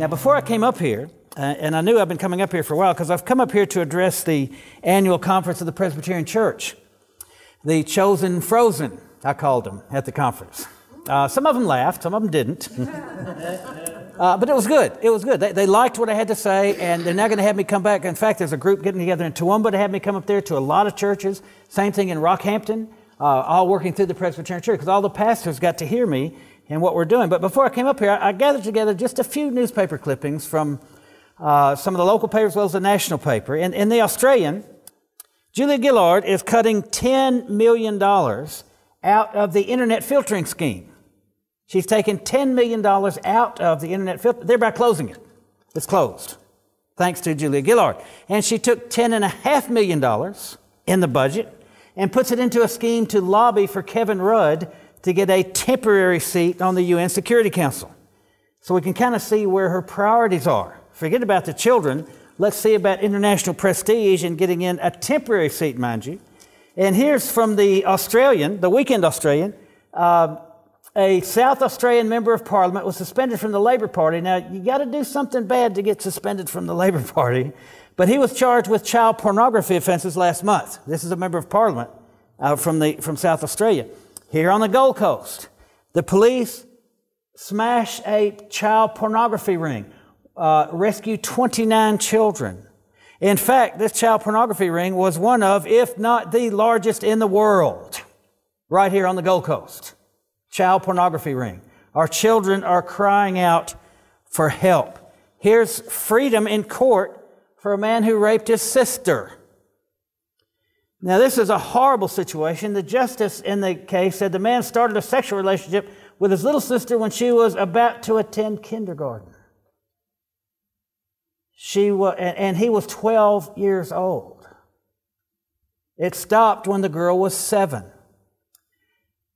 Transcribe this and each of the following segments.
Now, before I came up here, uh, and I knew I've been coming up here for a while because I've come up here to address the annual conference of the Presbyterian Church. The chosen frozen, I called them at the conference. Uh, some of them laughed, some of them didn't. uh, but it was good. It was good. They, they, liked what I had to say, and they're now going to have me come back. In fact, there's a group getting together in Toowoomba to have me come up there to a lot of churches. Same thing in Rockhampton, uh, all working through the Presbyterian Church because all the pastors got to hear me and what we're doing. But before I came up here, I, I gathered together just a few newspaper clippings from uh, some of the local papers as well as the national paper. In, in the Australian, Julia Gillard is cutting $10 million out of the internet filtering scheme. She's taken $10 million out of the internet filter, thereby closing it. It's closed, thanks to Julia Gillard. And she took $10.5 million in the budget and puts it into a scheme to lobby for Kevin Rudd to get a temporary seat on the UN Security Council. So we can kind of see where her priorities are. Forget about the children. Let's see about international prestige and getting in a temporary seat, mind you. And here's from the Australian, the Weekend Australian. Uh, a South Australian member of parliament was suspended from the Labor Party. Now, you got to do something bad to get suspended from the Labor Party. But he was charged with child pornography offenses last month. This is a member of parliament uh, from, the, from South Australia. Here on the Gold Coast, the police smash a child pornography ring uh, rescued 29 children. In fact, this child pornography ring was one of, if not the largest in the world, right here on the Gold Coast. Child pornography ring. Our children are crying out for help. Here's freedom in court for a man who raped his sister. Now, this is a horrible situation. The justice in the case said the man started a sexual relationship with his little sister when she was about to attend kindergarten. She was, and he was 12 years old. It stopped when the girl was seven.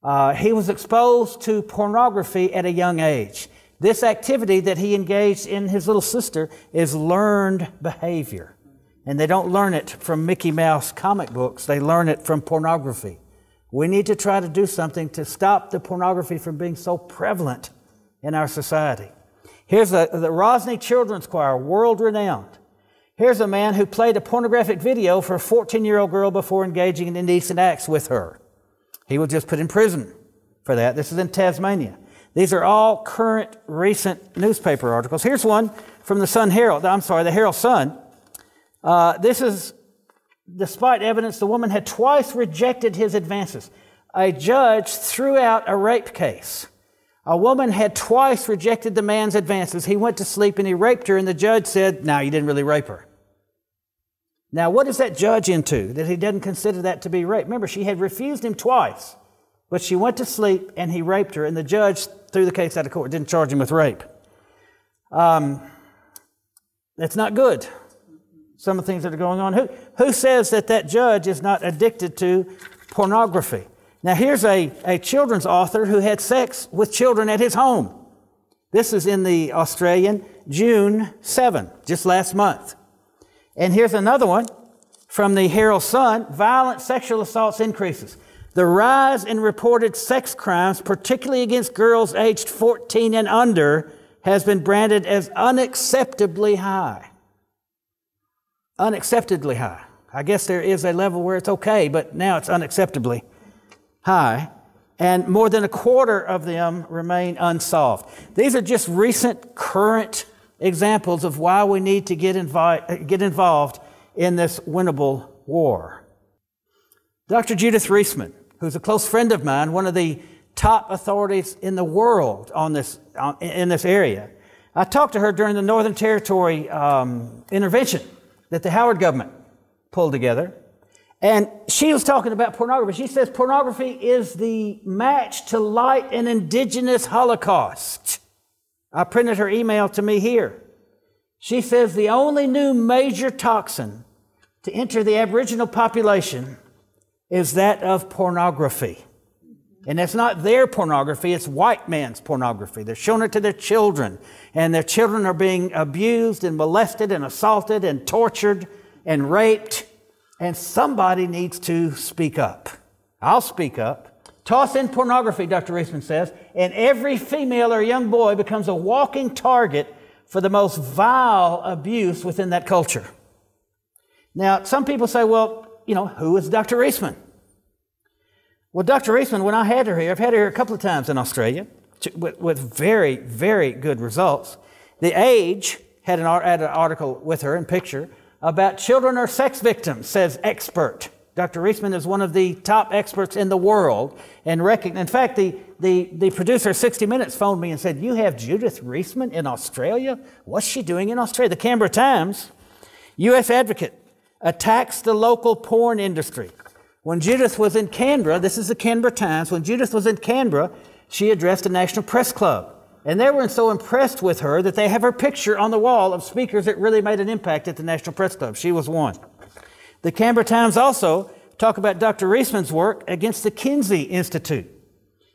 Uh, he was exposed to pornography at a young age. This activity that he engaged in his little sister is learned behavior. And they don't learn it from Mickey Mouse comic books, they learn it from pornography. We need to try to do something to stop the pornography from being so prevalent in our society. Here's a, the Rosny Children's Choir, world renowned. Here's a man who played a pornographic video for a 14 year old girl before engaging in indecent acts with her. He was just put in prison for that. This is in Tasmania. These are all current, recent newspaper articles. Here's one from the Sun Herald. I'm sorry, the Herald Sun. Uh, this is, despite evidence, the woman had twice rejected his advances. A judge threw out a rape case. A woman had twice rejected the man's advances. He went to sleep and he raped her, and the judge said, No, you didn't really rape her. Now, what is that judge into that he doesn't consider that to be rape? Remember, she had refused him twice, but she went to sleep and he raped her, and the judge threw the case out of court, didn't charge him with rape. Um, that's not good. Some of the things that are going on. Who, who says that that judge is not addicted to pornography? Now, here's a, a children's author who had sex with children at his home. This is in the Australian, June 7, just last month. And here's another one from the Herald Sun violent sexual assaults increases. The rise in reported sex crimes, particularly against girls aged 14 and under, has been branded as unacceptably high. Unacceptably high. I guess there is a level where it's okay, but now it's unacceptably high, and more than a quarter of them remain unsolved. These are just recent, current examples of why we need to get, invi- get involved in this winnable war. Dr. Judith Reisman, who's a close friend of mine, one of the top authorities in the world on this, on, in this area, I talked to her during the Northern Territory um, intervention that the Howard government pulled together. And she was talking about pornography. She says pornography is the match to light an indigenous holocaust. I printed her email to me here. She says the only new major toxin to enter the Aboriginal population is that of pornography. And it's not their pornography, it's white man's pornography. They're showing it to their children, and their children are being abused and molested and assaulted and tortured and raped and somebody needs to speak up. I'll speak up. Toss in pornography, Dr. Reisman says, and every female or young boy becomes a walking target for the most vile abuse within that culture. Now, some people say, well, you know, who is Dr. Reisman? Well, Dr. Reisman, when I had her here, I've had her here a couple of times in Australia with, with very, very good results. The Age had an, had an article with her and picture about children or sex victims, says expert. Dr. Reisman is one of the top experts in the world and. In fact, the, the, the producer of 60 Minutes phoned me and said, You have Judith Reisman in Australia? What's she doing in Australia? The Canberra Times, U.S. advocate, attacks the local porn industry. When Judith was in Canberra, this is the Canberra Times, when Judith was in Canberra, she addressed the National Press Club. And they were so impressed with her that they have her picture on the wall of speakers that really made an impact at the National Press Club. She was one. The Canberra Times also talk about Dr. Reisman's work against the Kinsey Institute.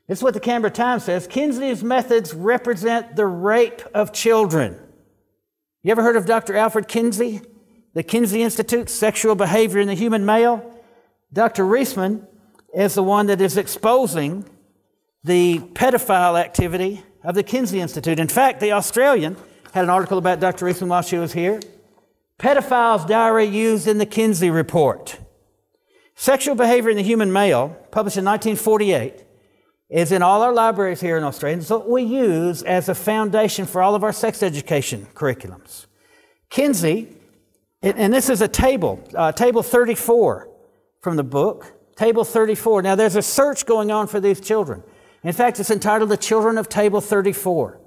This is what the Canberra Times says. Kinsey's methods represent the rape of children. You ever heard of Dr. Alfred Kinsey? The Kinsey Institute, Sexual Behavior in the Human Male? Dr. Reisman is the one that is exposing the pedophile activity of the Kinsey Institute. In fact, the Australian had an article about Dr. Reisman while she was here. Pedophile's diary used in the Kinsey Report. Sexual behavior in the human male, published in 1948, is in all our libraries here in Australia. It's what we use as a foundation for all of our sex education curriculums. Kinsey, and this is a table, uh, table 34 from the book, table 34. Now, there's a search going on for these children. In fact, it's entitled The Children of Table 34.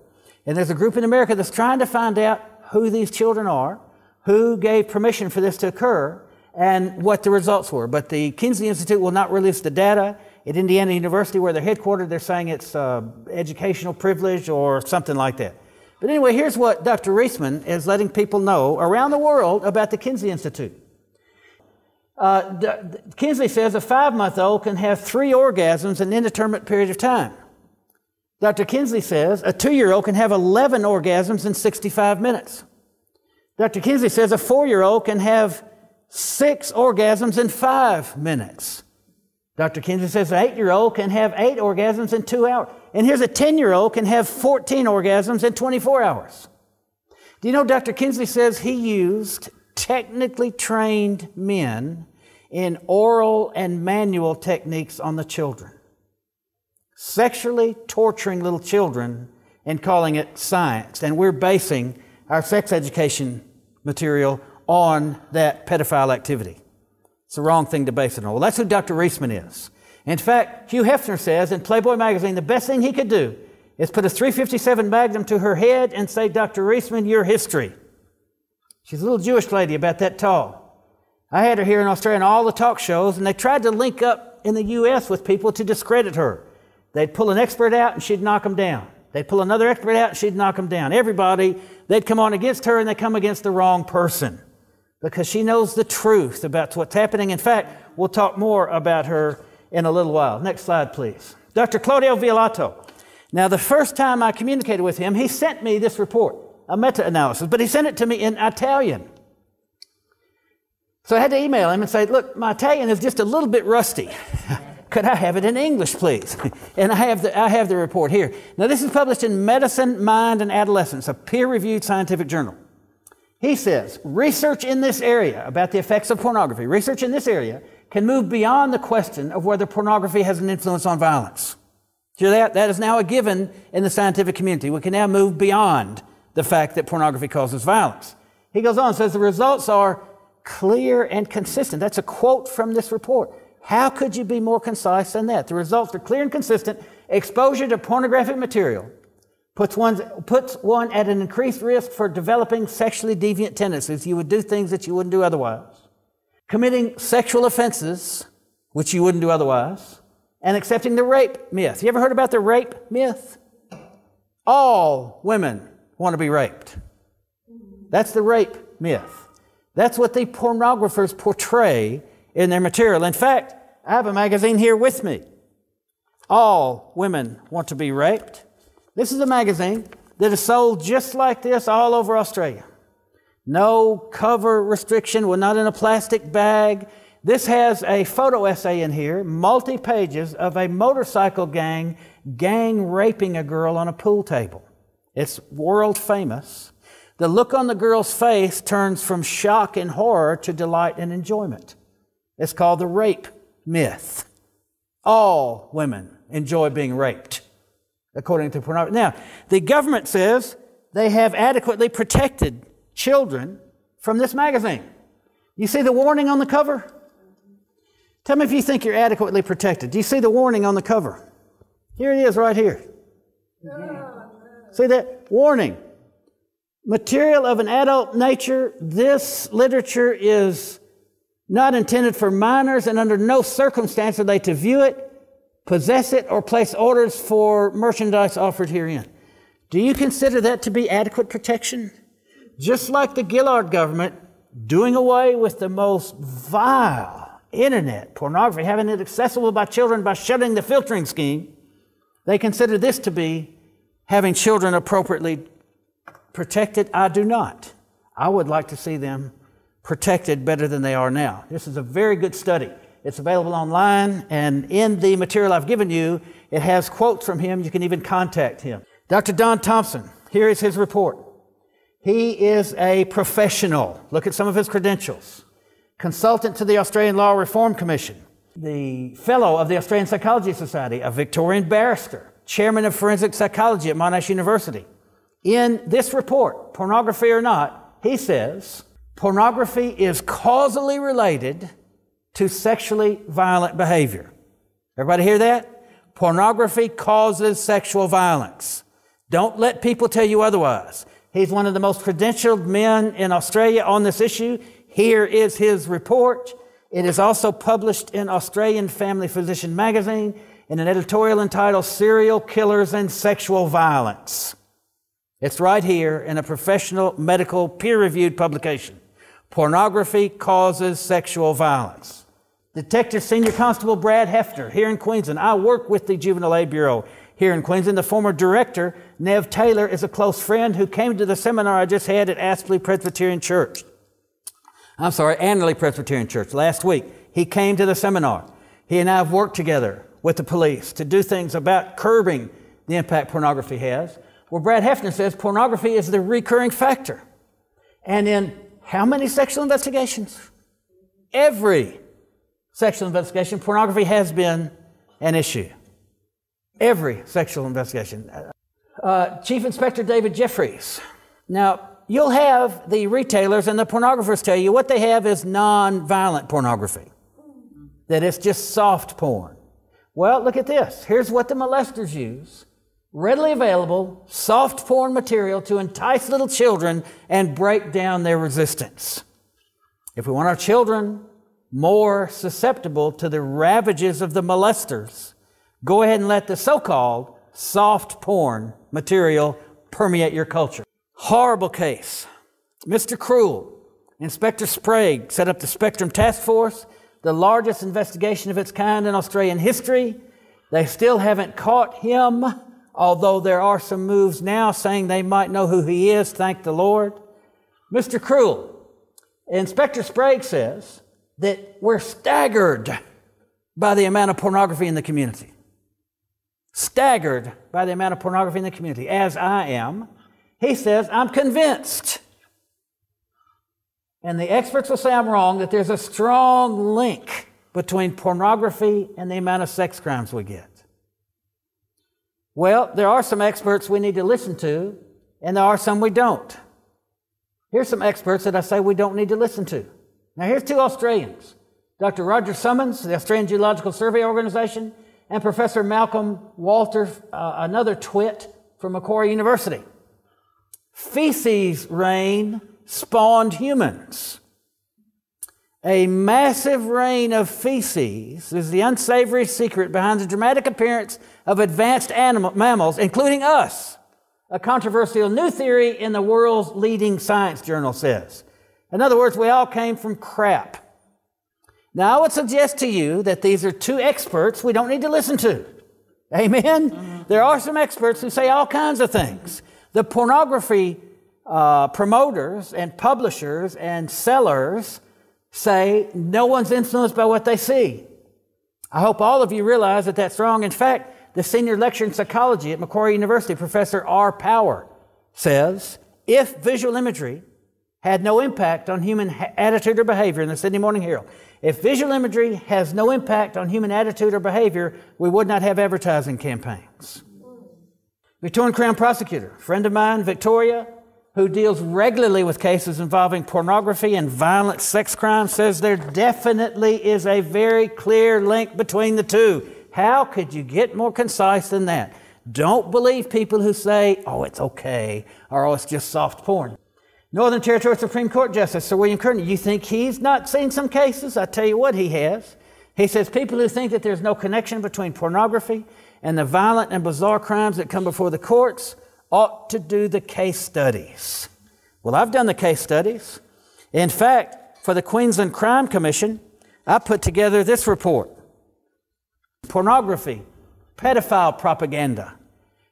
And there's a group in America that's trying to find out who these children are, who gave permission for this to occur, and what the results were. But the Kinsey Institute will not release the data. At Indiana University, where they're headquartered, they're saying it's uh, educational privilege or something like that. But anyway, here's what Dr. Reisman is letting people know around the world about the Kinsey Institute. Uh, Kinsey says a five month old can have three orgasms in an indeterminate period of time. Dr. Kinsley says a two year old can have 11 orgasms in 65 minutes. Dr. Kinsley says a four year old can have six orgasms in five minutes. Dr. Kinsley says an eight year old can have eight orgasms in two hours. And here's a 10 year old can have 14 orgasms in 24 hours. Do you know Dr. Kinsley says he used technically trained men in oral and manual techniques on the children? Sexually torturing little children and calling it science. And we're basing our sex education material on that pedophile activity. It's the wrong thing to base it on. Well, that's who Dr. Reisman is. In fact, Hugh Hefner says in Playboy magazine the best thing he could do is put a 357 Magnum to her head and say, Dr. Reisman, you're history. She's a little Jewish lady about that tall. I had her here in Australia on all the talk shows, and they tried to link up in the U.S. with people to discredit her. They'd pull an expert out and she'd knock them down. They'd pull another expert out and she'd knock them down. Everybody, they'd come on against her and they come against the wrong person because she knows the truth about what's happening. In fact, we'll talk more about her in a little while. Next slide, please. Dr. Claudio Violato. Now, the first time I communicated with him, he sent me this report, a meta analysis, but he sent it to me in Italian. So I had to email him and say, Look, my Italian is just a little bit rusty. Could I have it in English, please? and I have, the, I have the report here. Now, this is published in Medicine, Mind, and Adolescence, a peer reviewed scientific journal. He says, research in this area about the effects of pornography, research in this area can move beyond the question of whether pornography has an influence on violence. Hear that? That is now a given in the scientific community. We can now move beyond the fact that pornography causes violence. He goes on and says the results are clear and consistent. That's a quote from this report. How could you be more concise than that? The results are clear and consistent. Exposure to pornographic material puts, one puts one at an increased risk for developing sexually deviant tendencies. You would do things that you wouldn't do otherwise. Committing sexual offenses, which you wouldn't do otherwise. And accepting the rape myth. You ever heard about the rape myth? All women want to be raped. That's the rape myth. That's what the pornographers portray in their material. In fact, I have a magazine here with me. All women want to be raped. This is a magazine that is sold just like this all over Australia. No cover restriction, we're not in a plastic bag. This has a photo essay in here, multi pages of a motorcycle gang gang raping a girl on a pool table. It's world famous. The look on the girl's face turns from shock and horror to delight and enjoyment. It's called the rape myth. All women enjoy being raped, according to pornography. Now, the government says they have adequately protected children from this magazine. You see the warning on the cover? Tell me if you think you're adequately protected. Do you see the warning on the cover? Here it is right here. See that? Warning. Material of an adult nature, this literature is not intended for minors, and under no circumstance are they to view it, possess it, or place orders for merchandise offered herein. Do you consider that to be adequate protection? Just like the Gillard government doing away with the most vile internet pornography, having it accessible by children by shutting the filtering scheme, they consider this to be having children appropriately protected. I do not. I would like to see them protected better than they are now. This is a very good study. It's available online, and in the material I've given you, it has quotes from him. You can even contact him. Dr. Don Thomson, here is his report. He is a professional. Look at some of his credentials. Consultant to the Australian Law Reform Commission, the fellow of the Australian Psychology Society, a Victorian barrister, chairman of forensic psychology at Monash University. In this report, pornography or not, he says pornography is causally related to sexually violent behavior. Everybody hear that? Pornography causes sexual violence. Don't let people tell you otherwise. He's one of the most credentialed men in Australia on this issue. Here is his report. It is also published in Australian Family Physician magazine in an editorial entitled Serial Killers and Sexual Violence. It's right here in a professional medical peer reviewed publication. Pornography causes sexual violence. Detective Senior Constable Brad Hefner here in Queensland. I work with the Juvenile Aid Bureau here in Queensland. The former director, Nev Taylor, is a close friend who came to the seminar I just had at Aspley Presbyterian Church. I'm sorry, Anderley Presbyterian Church last week. He came to the seminar. He and I have worked together with the police to do things about curbing the impact pornography has. Well, Brad Hefner says pornography is the recurring factor. And in how many sexual investigations? Every sexual investigation, pornography has been an issue every sexual investigation. Uh, Chief Inspector David Jeffries. Now, you'll have the retailers and the pornographers tell you what they have is non-violent pornography, that it's just soft porn. Well, look at this. Here's what the molesters use. Readily available, soft porn material to entice little children and break down their resistance. If we want our children more susceptible to the ravages of the molesters, Go ahead and let the so-called soft porn material permeate your culture. Horrible case. Mr. Cruel, Inspector Sprague set up the Spectrum Task Force, the largest investigation of its kind in Australian history. They still haven't caught him, although there are some moves now saying they might know who he is, thank the Lord. Mr. Cruel, Inspector Sprague says that we're staggered by the amount of pornography in the community staggered by the amount of pornography in the community, as I am. He says, I'm convinced. And the experts will say I'm wrong, that there's a strong link between pornography and the amount of sex crimes we get. Well, there are some experts we need to listen to, and there are some we don't. Here's some experts that I say we don't need to listen to. Now, here's two Australians Dr. Roger Summons, the Australian Geological Survey Organization, and Professor Malcolm Walter, uh, another twit from Macquarie University. Feces rain spawned humans. A massive rain of feces is the unsavory secret behind the dramatic appearance of advanced animal, mammals, including us. A controversial new theory in the world's leading science journal says. In other words, we all came from crap. Now, I would suggest to you that these are two experts we don't need to listen to. Amen? Mm-hmm. There are some experts who say all kinds of things. The pornography uh, promoters and publishers and sellers say no one's influenced by what they see. I hope all of you realize that that's wrong. In fact, the senior lecturer in psychology at Macquarie University, Professor R. Power, says if visual imagery had no impact on human attitude or behavior in the Sydney Morning Herald, if visual imagery has no impact on human attitude or behavior, we would not have advertising campaigns. Victorian Crown Prosecutor, friend of mine, Victoria, who deals regularly with cases involving pornography and violent sex crimes, says there definitely is a very clear link between the two. How could you get more concise than that? Don't believe people who say, oh, it's okay, or oh, it's just soft porn. Northern Territory Supreme Court Justice Sir William Curtin, you think he's not seen some cases? I tell you what, he has. He says people who think that there's no connection between pornography and the violent and bizarre crimes that come before the courts ought to do the case studies. Well, I've done the case studies. In fact, for the Queensland Crime Commission, I put together this report Pornography, pedophile propaganda.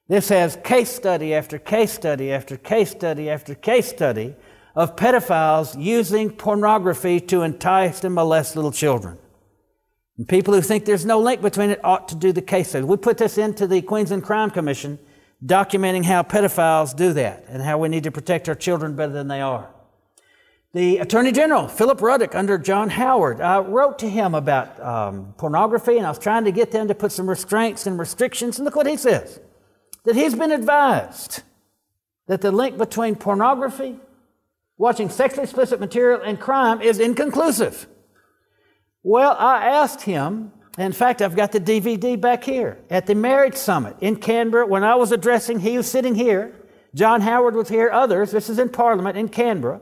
This has case study after case study after case study after case study of pedophiles using pornography to entice and molest little children. And people who think there's no link between it ought to do the case study. We put this into the Queensland Crime Commission, documenting how pedophiles do that and how we need to protect our children better than they are. The Attorney General, Philip Ruddock, under John Howard, I wrote to him about um, pornography and I was trying to get them to put some restraints and restrictions, and look what he says that he's been advised that the link between pornography, watching sexually explicit material, and crime is inconclusive. Well, I asked him, in fact, I've got the DVD back here, at the Marriage Summit in Canberra, when I was addressing, he was sitting here, John Howard was here, others, this is in Parliament in Canberra.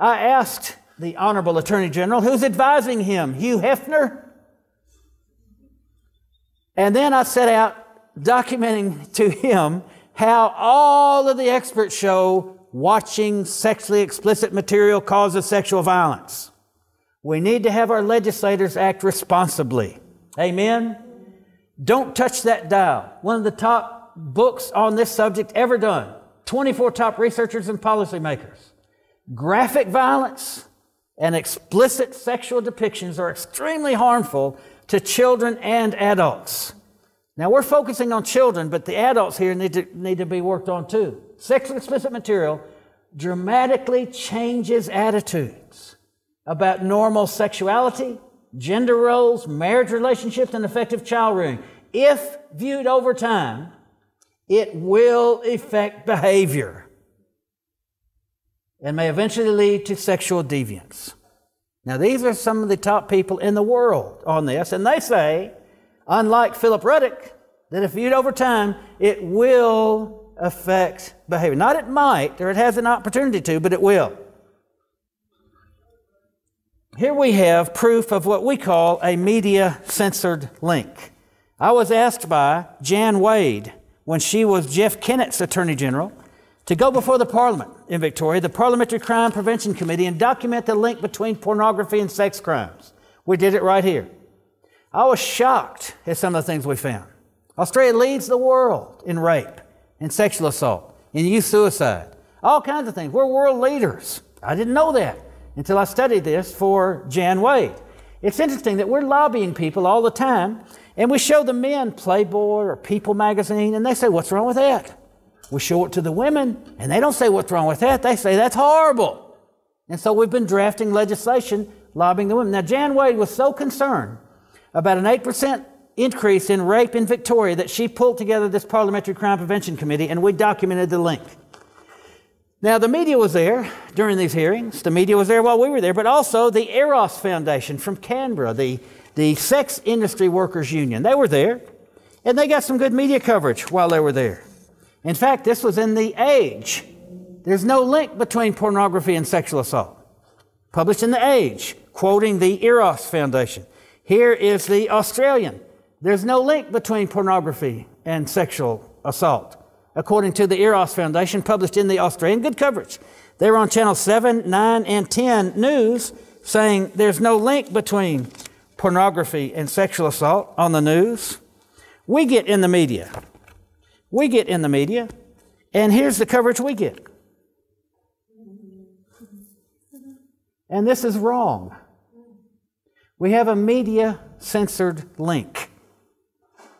I asked the Honorable Attorney General, who's advising him, Hugh Hefner? And then I set out documenting to him how all of the experts show watching sexually explicit material causes sexual violence. We need to have our legislators act responsibly. Amen? Don't touch that dial. One of the top books on this subject ever done. 24 top researchers and policymakers. Graphic violence and explicit sexual depictions are extremely harmful to children and adults. Now we're focusing on children, but the adults here need to, need to be worked on too. Sexually explicit material dramatically changes attitudes about normal sexuality, gender roles, marriage relationships, and effective child rearing. If viewed over time, it will affect behavior and may eventually lead to sexual deviance. Now, these are some of the top people in the world on this, and they say unlike Philip Ruddock, that if viewed over time, it will affect behavior. Not it might, or it has an opportunity to, but it will. Here we have proof of what we call a media censored link. I was asked by Jan Wade, when she was Jeff Kennett's Attorney General, to go before the Parliament in Victoria, the Parliamentary Crime Prevention Committee, and document the link between pornography and sex crimes. We did it right here. I was shocked at some of the things we found. Australia leads the world in rape and sexual assault, in youth suicide, all kinds of things. We're world leaders. I didn't know that until I studied this for Jan Wade. It's interesting that we're lobbying people all the time, and we show the men Playboy or People magazine, and they say, What's wrong with that? We show it to the women, and they don't say, What's wrong with that? They say, That's horrible. And so we've been drafting legislation lobbying the women. Now, Jan Wade was so concerned about an 8% increase in rape in Victoria that she pulled together this Parliamentary Crime Prevention Committee and we documented the link. Now, the media was there during these hearings. The media was there while we were there, but also the Eros Foundation from Canberra, the, the Sex Industry Workers Union. They were there, and they got some good media coverage while they were there. In fact, this was in The Age. There's no link between pornography and sexual assault. Published in The Age, quoting the Eros Foundation. Here is the Australian. There's no link between pornography and sexual assault, according to the Eros Foundation, published in the Australian. Good coverage. They were on channel 7, 9, and 10 news saying there's no link between pornography and sexual assault on the news. We get in the media. We get in the media, and here's the coverage we get. And this is wrong we have a media censored link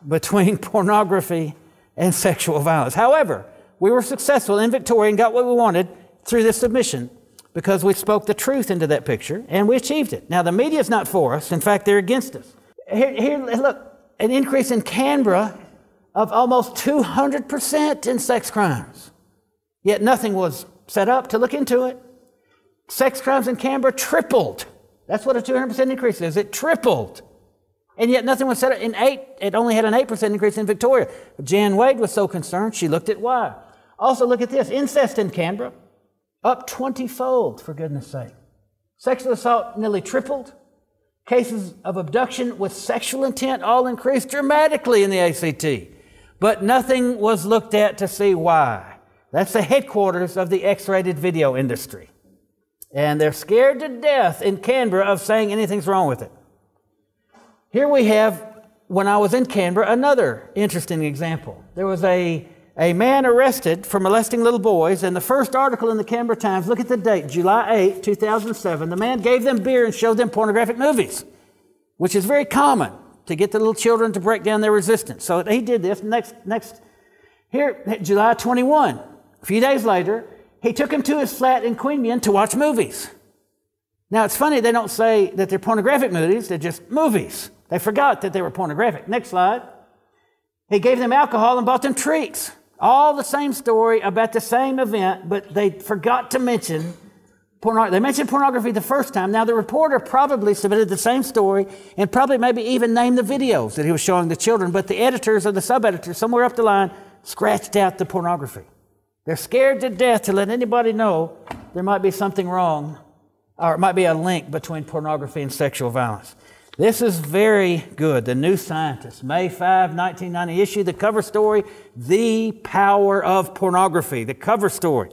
between pornography and sexual violence. However, we were successful in Victoria and got what we wanted through this submission because we spoke the truth into that picture and we achieved it. Now, the media is not for us. In fact, they're against us. Here, here look, an increase in Canberra of almost 200% in sex crimes. Yet nothing was set up to look into it. Sex crimes in Canberra tripled. That's what a 200% increase is. It tripled. And yet nothing was set up. In eight, it only had an 8% increase in Victoria. Jan Wade was so concerned, she looked at why. Also, look at this incest in Canberra, up 20 fold, for goodness sake. Sexual assault nearly tripled. Cases of abduction with sexual intent all increased dramatically in the ACT. But nothing was looked at to see why. That's the headquarters of the X rated video industry. And they're scared to death in Canberra of saying anything's wrong with it. Here we have, when I was in Canberra, another interesting example. There was a, a man arrested for molesting little boys, and the first article in the Canberra Times, look at the date, July 8, 2007. The man gave them beer and showed them pornographic movies, which is very common to get the little children to break down their resistance. So he did this. Next, next, here, July 21. A few days later, he took him to his flat in Queanbeyan to watch movies. Now, it's funny, they don't say that they're pornographic movies, they're just movies. They forgot that they were pornographic. Next slide. He gave them alcohol and bought them treats. All the same story about the same event, but they forgot to mention pornography. They mentioned pornography the first time. Now, the reporter probably submitted the same story and probably maybe even named the videos that he was showing the children, but the editors or the sub editors somewhere up the line scratched out the pornography. They're scared to death to let anybody know there might be something wrong or it might be a link between pornography and sexual violence. This is very good. The New Scientist, May 5, 1990, issue, the cover story, The Power of Pornography. The cover story.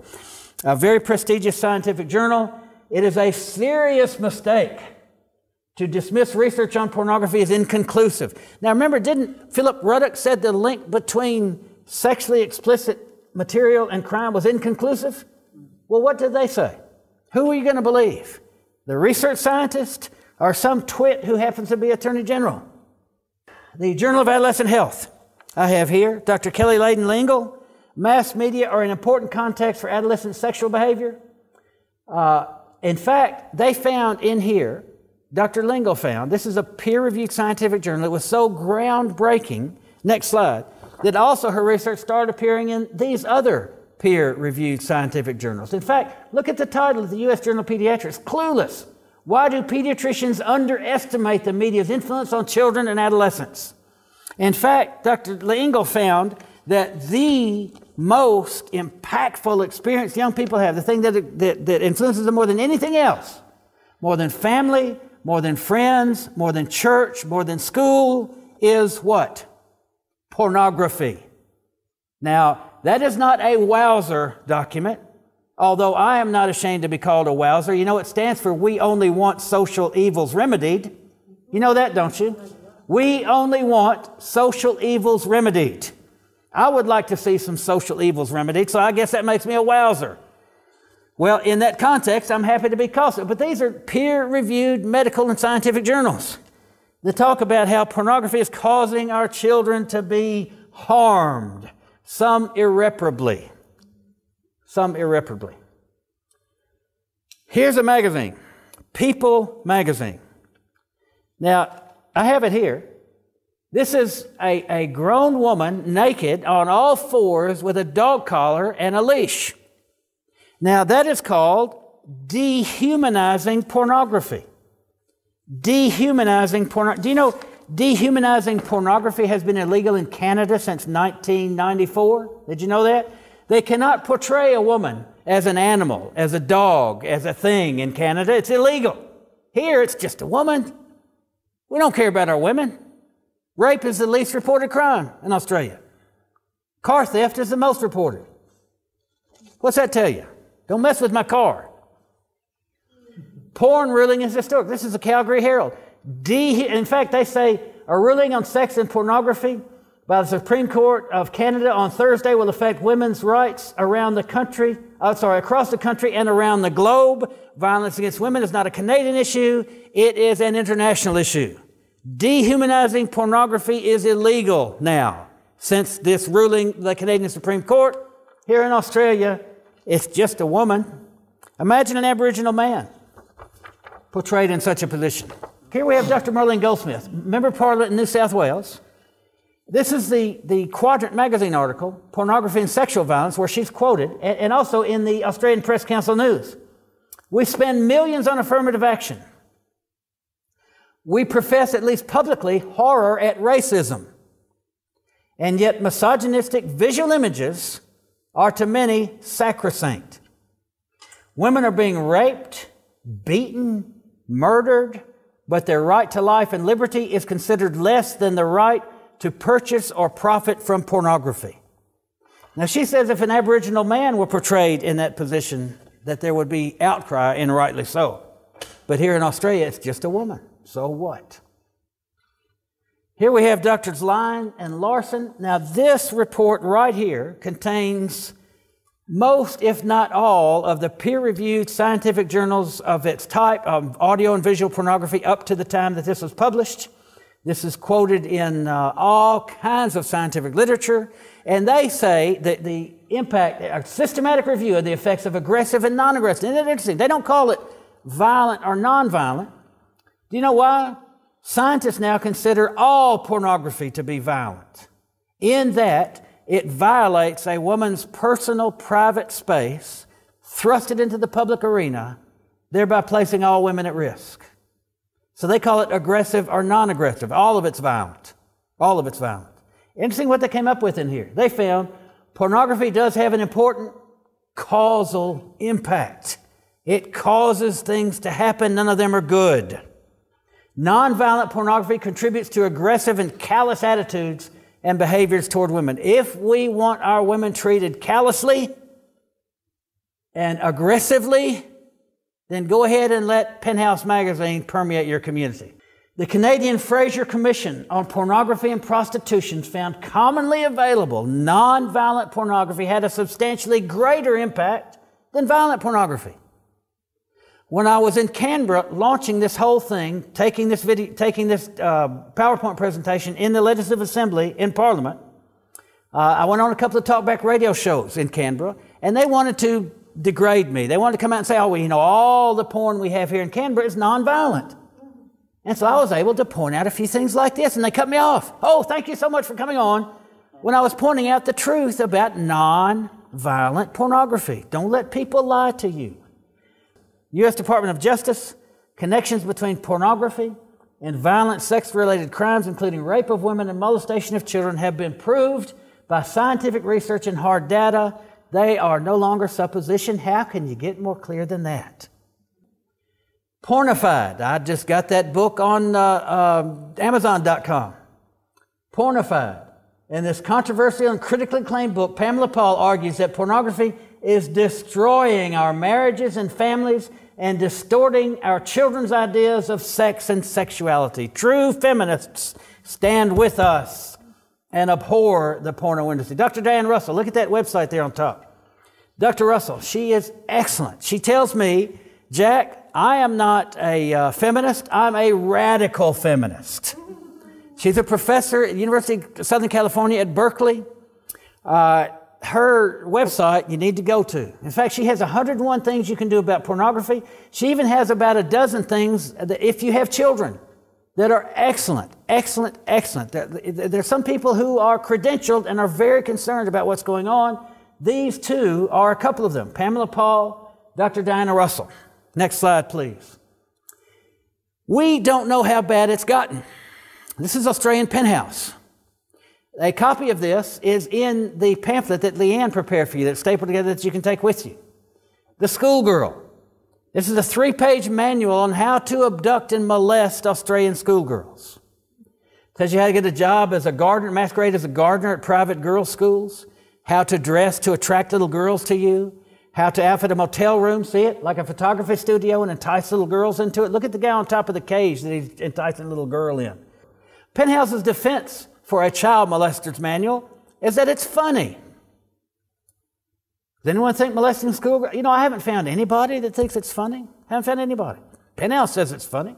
A very prestigious scientific journal. It is a serious mistake to dismiss research on pornography as inconclusive. Now remember, didn't Philip Ruddock said the link between sexually explicit material and crime was inconclusive? Well, what did they say? Who are you going to believe? The research scientist or some twit who happens to be Attorney General? The Journal of Adolescent Health, I have here, Dr. Kelly Ladin L'Engle. Mass media are an important context for adolescent sexual behavior. Uh, in fact, they found in here, Dr. L'Engle found, this is a peer reviewed scientific journal, it was so groundbreaking. Next slide that also her research started appearing in these other peer reviewed scientific journals. In fact, look at the title of the U.S. Journal of Pediatrics Clueless. Why do pediatricians underestimate the media's influence on children and adolescents? In fact, Dr. L'Engle found that the most impactful experience young people have, the thing that, that, that influences them more than anything else, more than family, more than friends, more than church, more than school, is what? pornography. Now, that is not a Wowser document, although I am not ashamed to be called a Wowser. You know, it stands for We Only Want Social Evils Remedied. You know that, don't you? We only want social evils remedied. I would like to see some social evils remedied, so I guess that makes me a Wowser. Well, in that context, I'm happy to be so, but these are peer reviewed medical and scientific journals. They talk about how pornography is causing our children to be harmed, some irreparably. Some irreparably. Here's a magazine, People Magazine. Now, I have it here. This is a, a grown woman naked on all fours with a dog collar and a leash. Now, that is called dehumanizing pornography dehumanizing pornography. Do you know dehumanizing pornography has been illegal in Canada since 1994? Did you know that? They cannot portray a woman as an animal, as a dog, as a thing in Canada. It's illegal. Here, it's just a woman. We don't care about our women. Rape is the least reported crime in Australia. Car theft is the most reported. What's that tell you? Don't mess with my car. Porn ruling is historic. This is the Calgary Herald. De- in fact, they say a ruling on sex and pornography by the Supreme Court of Canada on Thursday will affect women's rights around the country, uh, sorry, across the country and around the globe. Violence against women is not a Canadian issue, it is an international issue. Dehumanizing pornography is illegal now since this ruling, the Canadian Supreme Court. Here in Australia, it's just a woman. Imagine an Aboriginal man portrayed in such a position. Here we have Dr. Marlene Goldsmith, member of Parliament in New South Wales. This is the, the Quadrant magazine article, Pornography and Sexual Violence, where she's quoted, and, and also in the Australian Press Council News. We spend millions on affirmative action. We profess, at least publicly, horror at racism. And yet, misogynistic visual images are to many sacrosanct. Women are being raped, beaten, murdered, but their right to life and liberty is considered less than the right to purchase or profit from pornography. Now, she says if an Aboriginal man were portrayed in that position, that there would be outcry, and rightly so. But here in Australia, it's just a woman. So what? Here we have Drs. Lyon and Larson. Now, this report right here contains most, if not all, of the peer reviewed scientific journals of its type of audio and visual pornography up to the time that this was published. This is quoted in uh, all kinds of scientific literature. And they say that the impact, a systematic review of the effects of aggressive and non aggressive. Isn't that interesting? They don't call it violent or non violent. Do you know why? Scientists now consider all pornography to be violent, in that it violates a woman's personal, private space, thrust it into the public arena, thereby placing all women at risk. So they call it aggressive or non aggressive. All of it's violent. All of it's violent. Interesting what they came up with in here. They found pornography does have an important causal impact. It causes things to happen, none of them are good. Nonviolent pornography contributes to aggressive and callous attitudes and behaviors toward women. If we want our women treated callously and aggressively, then go ahead and let Penthouse Magazine permeate your community. The Canadian Fraser Commission on Pornography and Prostitution found commonly available nonviolent pornography had a substantially greater impact than violent pornography when I was in Canberra launching this whole thing, taking this video, taking this uh, PowerPoint presentation in the Legislative Assembly in Parliament, uh, I went on a couple of talkback radio shows in Canberra, and they wanted to degrade me. They wanted to come out and say, "Oh, well, you know, all the porn we have here in Canberra is nonviolent." And so I was able to point out a few things like this, and they cut me off. Oh, thank you so much for coming on. When I was pointing out the truth about non-violent pornography, don't let people lie to you. U.S. Department of Justice, connections between pornography and violent sex related crimes, including rape of women and molestation of children, have been proved by scientific research and hard data. They are no longer supposition. How can you get more clear than that? Pornified. I just got that book on uh, uh, Amazon.com. Pornified. In this controversial and critically acclaimed book, Pamela Paul argues that pornography is destroying our marriages and families and distorting our children's ideas of sex and sexuality. True feminists stand with us and abhor the porno industry. Dr. Diane Russell, look at that website there on top. Dr. Russell, she is excellent. She tells me, Jack, I am not a uh, feminist, I'm a radical feminist. She's a professor at the University of Southern California at Berkeley. Uh, her website you need to go to. In fact, she has 101 things you can do about pornography. She even has about a dozen things that if you have children that are excellent, excellent, excellent. There, are some people who are credentialed and are very concerned about what's going on. These two are a couple of them Pamela Paul, Dr. Diana Russell. Next slide, please. We don't know how bad it's gotten. This is Australian Penthouse. A copy of this is in the pamphlet that Leanne prepared for you that's stapled together that you can take with you. The Schoolgirl. This is a three page manual on how to abduct and molest Australian schoolgirls. Tells you how to get a job as a gardener, masquerade as a gardener at private girls' schools, how to dress to attract little girls to you, how to outfit a motel room, see it, like a photography studio and entice little girls into it. Look at the guy on top of the cage that he's enticing a little girl in. Penthouse's defense for a child molester's manual is that it's funny. Does anyone think molesting school? You know, I haven't found anybody that thinks it's funny. I haven't found anybody. Penthouse says it's funny.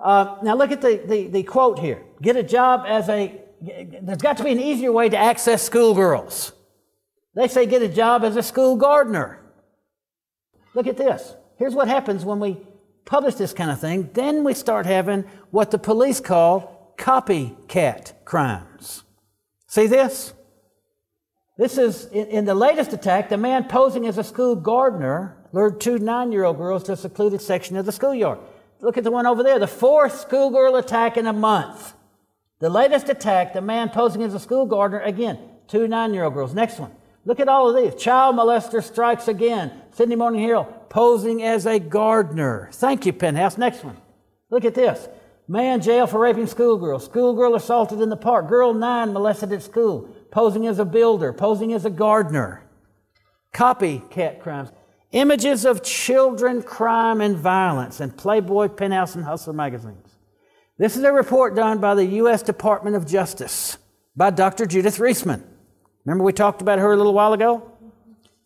Uh, now look at the, the, the quote here. Get a job as a, there's got to be an easier way to access schoolgirls. They say get a job as a school gardener. Look at this. Here's what happens when we publish this kind of thing. Then we start having what the police call copycat crimes. See this? This is in, the latest attack, the man posing as a school gardener lured two nine year old girls to a secluded section of the schoolyard. Look at the one over there, the fourth schoolgirl attack in a month. The latest attack, the man posing as a school gardener, again, two nine year old girls. Next one. Look at all of these. Child molester strikes again. Sydney Morning Herald posing as a gardener. Thank you, Penthouse. Next one. Look at this. Man jail for raping schoolgirl. Schoolgirl assaulted in the park. Girl nine molested at school. Posing as a builder. Posing as a gardener. Copycat crimes. Images of children, crime, and violence in Playboy, Penthouse, and Hustler magazines. This is a report done by the U.S. Department of Justice by Dr. Judith Reisman. Remember we talked about her a little while ago?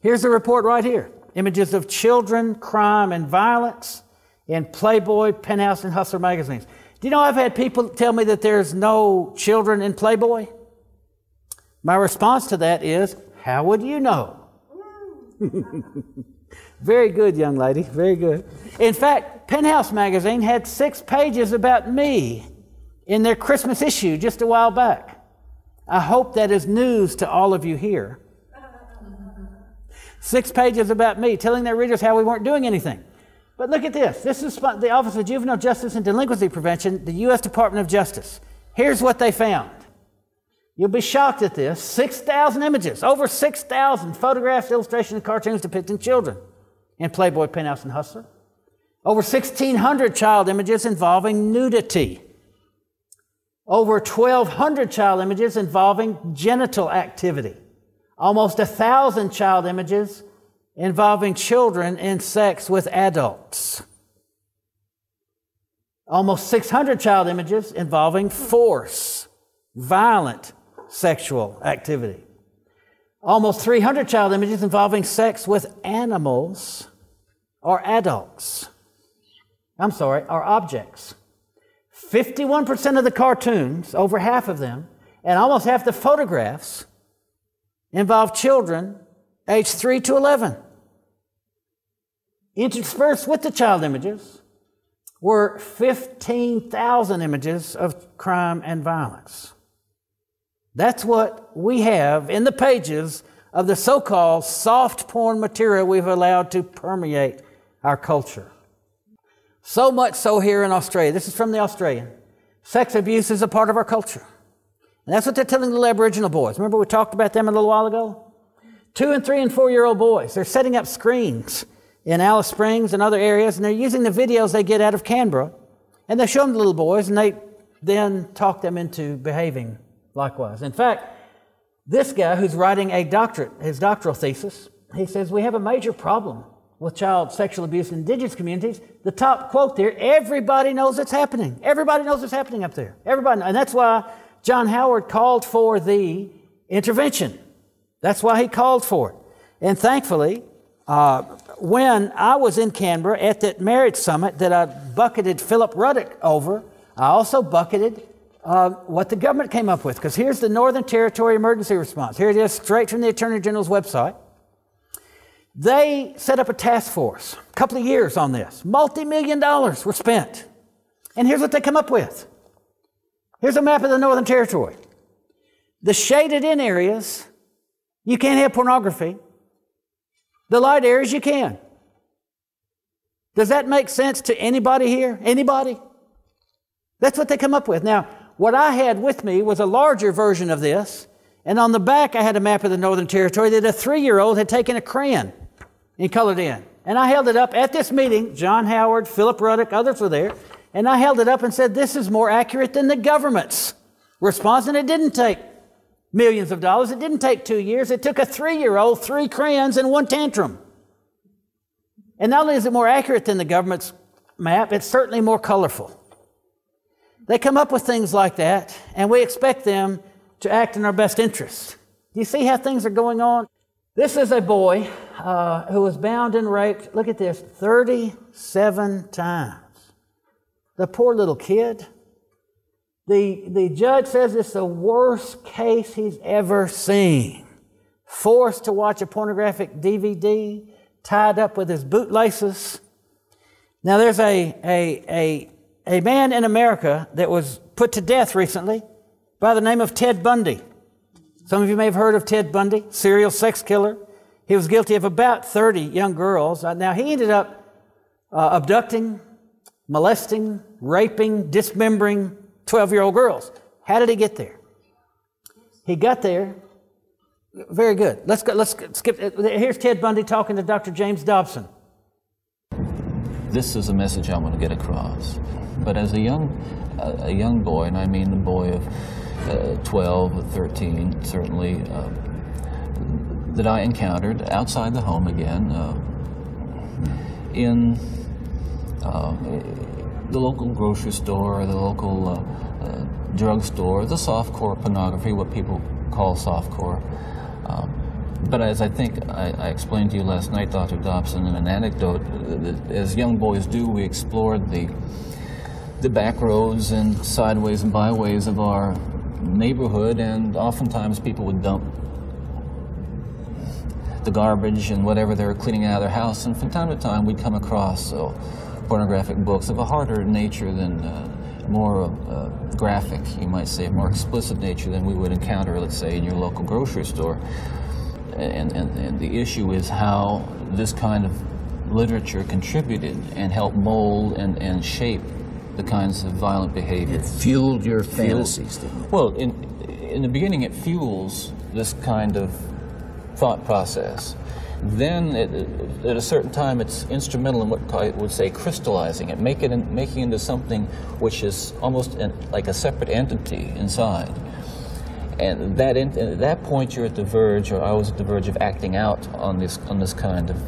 Here's the report right here. Images of children, crime, and violence in Playboy, Penthouse, and Hustler magazines. Do you know I've had people tell me that there's no children in Playboy? My response to that is, how would you know? Very good, young lady. Very good. In fact, Penthouse magazine had six pages about me in their Christmas issue just a while back. I hope that is news to all of you here. Six pages about me telling their readers how we weren't doing anything. But look at this. This is the Office of Juvenile Justice and Delinquency Prevention, the U.S. Department of Justice. Here's what they found. You'll be shocked at this 6,000 images, over 6,000 photographs, illustrations, and cartoons depicting children in Playboy, Penthouse, and Hustler. Over 1,600 child images involving nudity over 1,200 child images involving genital activity, almost 1,000 child images involving children in sex with adults, almost 600 child images involving force, violent sexual activity, almost 300 child images involving sex with animals or adults. I'm sorry, or objects. 51% of the cartoons, over half of them, and almost half the photographs involve children aged 3 to 11. Interspersed with the child images were 15,000 images of crime and violence. That's what we have in the pages of the so called soft porn material we've allowed to permeate our culture. So much so here in Australia. This is from the Australian. Sex abuse is a part of our culture. And that's what they're telling the Aboriginal boys. Remember we talked about them a little while ago? Two and three and four year old boys. They're setting up screens in Alice Springs and other areas, and they're using the videos they get out of Canberra. And they show them to little boys, and they then talk them into behaving likewise. In fact, this guy who's writing a doctorate, his doctoral thesis, he says, We have a major problem with child sexual abuse in indigenous communities, the top quote there, everybody knows it's happening. Everybody knows it's happening up there. Everybody, and that's why John Howard called for the intervention. That's why he called for it. And thankfully, uh, when I was in Canberra at that marriage summit that I bucketed Philip Ruddock over, I also bucketed uh, what the government came up with. Because here's the Northern Territory emergency response. Here it is, straight from the Attorney General's website. They set up a task force, a couple of years on this. Multi million dollars were spent. And here's what they come up with here's a map of the Northern Territory. The shaded in areas, you can't have pornography. The light areas, you can. Does that make sense to anybody here? Anybody? That's what they come up with. Now, what I had with me was a larger version of this, and on the back I had a map of the Northern Territory that a three year old had taken a crayon and colored in. And I held it up at this meeting. John Howard, Philip Ruddock, others were there. And I held it up and said, This is more accurate than the government's response. And it didn't take millions of dollars. It didn't take two years. It took a three year old, three crayons, and one tantrum. And not only is it more accurate than the government's map, it's certainly more colorful. They come up with things like that, and we expect them to act in our best interest. Do you see how things are going on? This is a boy uh, who was bound and raped, look at this, 37 times. The poor little kid. The, the judge says it's the worst case he's ever seen. forced to watch a pornographic DVD, tied up with his bootlaces. Now, there's a, a, a, a man in America that was put to death recently by the name of Ted Bundy. Some of you may have heard of Ted Bundy, serial sex killer. He was guilty of about 30 young girls. Uh, now, he ended up uh, abducting, molesting, raping, dismembering 12 year old girls. How did he get there? He got there. Very good. Let's go. Let's skip. Here's Ted Bundy talking to Dr. James Dobson. This is a message I want to get across. But as a young, a young boy, and I mean the boy of uh, 12, 13, certainly, uh, that I encountered outside the home again, uh, in uh, the local grocery store, the local uh, uh, drugstore, the softcore pornography, what people call softcore. Um, but as I think I, I, explained to you last night, Dr. Dobson, in an anecdote, as young boys do, we explored the the back roads and sideways and byways of our neighborhood, and oftentimes people would dump the garbage and whatever they were cleaning out of their house. And from time to time, we'd come across so, pornographic books of a harder nature than uh, more uh, graphic, you might say, more explicit nature than we would encounter, let's say, in your local grocery store. And, and, and the issue is how this kind of literature contributed and helped mold and, and shape the kinds of violent behavior. It fueled your fantasies, didn't it? Well, in, in the beginning, it fuels this kind of thought process. Then, it, at a certain time, it's instrumental in what I would say crystallizing it, make it in, making it into something which is almost in, like a separate entity inside. And that in, at that point, you're at the verge, or I was at the verge of acting out on this on this kind of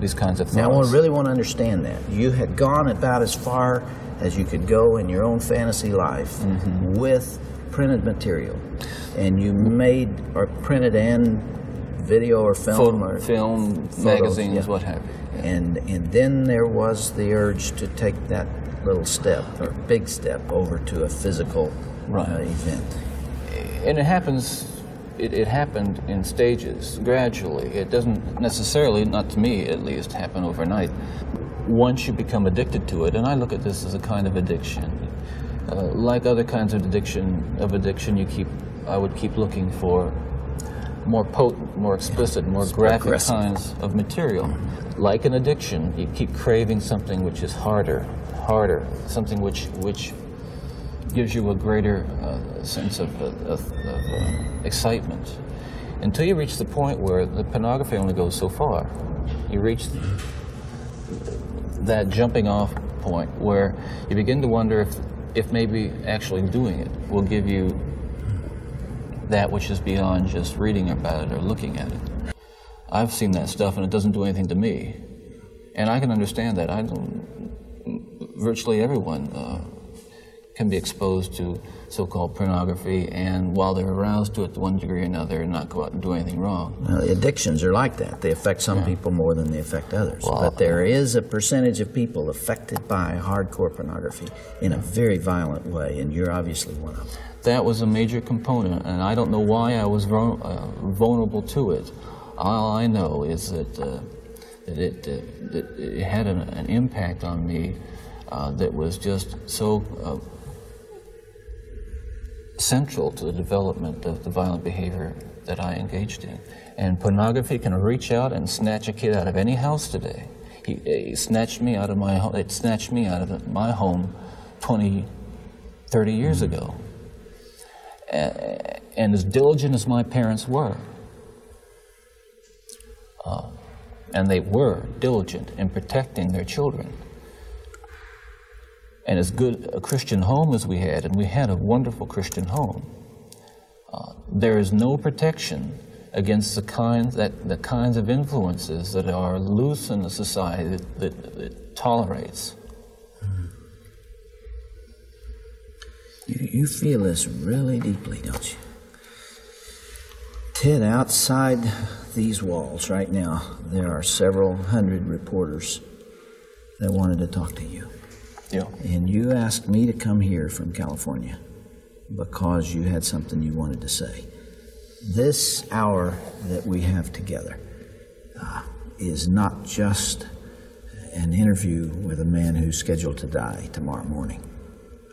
these kinds of thoughts. Now, I really want to understand that you had gone about as far as you could go in your own fantasy life mm-hmm. with printed material, and you made or printed and video or film or film, photos, magazines, yeah. what have you. Yeah. And and then there was the urge to take that little step or big step over to a physical right. uh, event. And it happens. It, it happened in stages, gradually. It doesn't necessarily, not to me at least, happen overnight. Once you become addicted to it, and I look at this as a kind of addiction. Uh, like other kinds of addiction, of addiction, you keep. I would keep looking for more potent, more explicit, more graphic kinds of material. Like an addiction, you keep craving something which is harder, harder, something which which gives you a greater uh, sense of, of, of uh, excitement. Until you reach the point where the pornography only goes so far. You reach that jumping off point where you begin to wonder if, if maybe actually doing it will give you that which is beyond just reading about it or looking at it. I've seen that stuff and it doesn't do anything to me. And I can understand that. I don't, virtually everyone uh, can be exposed to so-called pornography, and while they're aroused to it to one degree or another, not go out and do anything wrong. Well, addictions are like that. They affect some yeah. people more than they affect others. Well, but there is a percentage of people affected by hardcore pornography in a very violent way, and you're obviously one of them that was a major component, and I don't know why I was uh, vulnerable to it. All I know is that, uh, that, it, uh, that, it, had an, an, impact on me uh, that was just so uh, central to the development of the violent behavior that I engaged in. And pornography can reach out and snatch a kid out of any house today. He, he snatched me out of my home. It snatched me out of my home 20, 30 years mm-hmm. ago and as diligent as my parents were, uh, and they were diligent in protecting their children, and as good a Christian home as we had, and we had a wonderful Christian home, uh, there is no protection against the kinds that the kinds of influences that are loose in a society that, that, that tolerates You, you feel this really deeply, don't you? Ted, outside these walls right now, there are several hundred reporters that wanted to talk to you. Yeah. And you asked me to come here from California because you had something you wanted to say. this hour that we have together uh, is not just an interview with a man who's scheduled to die tomorrow morning.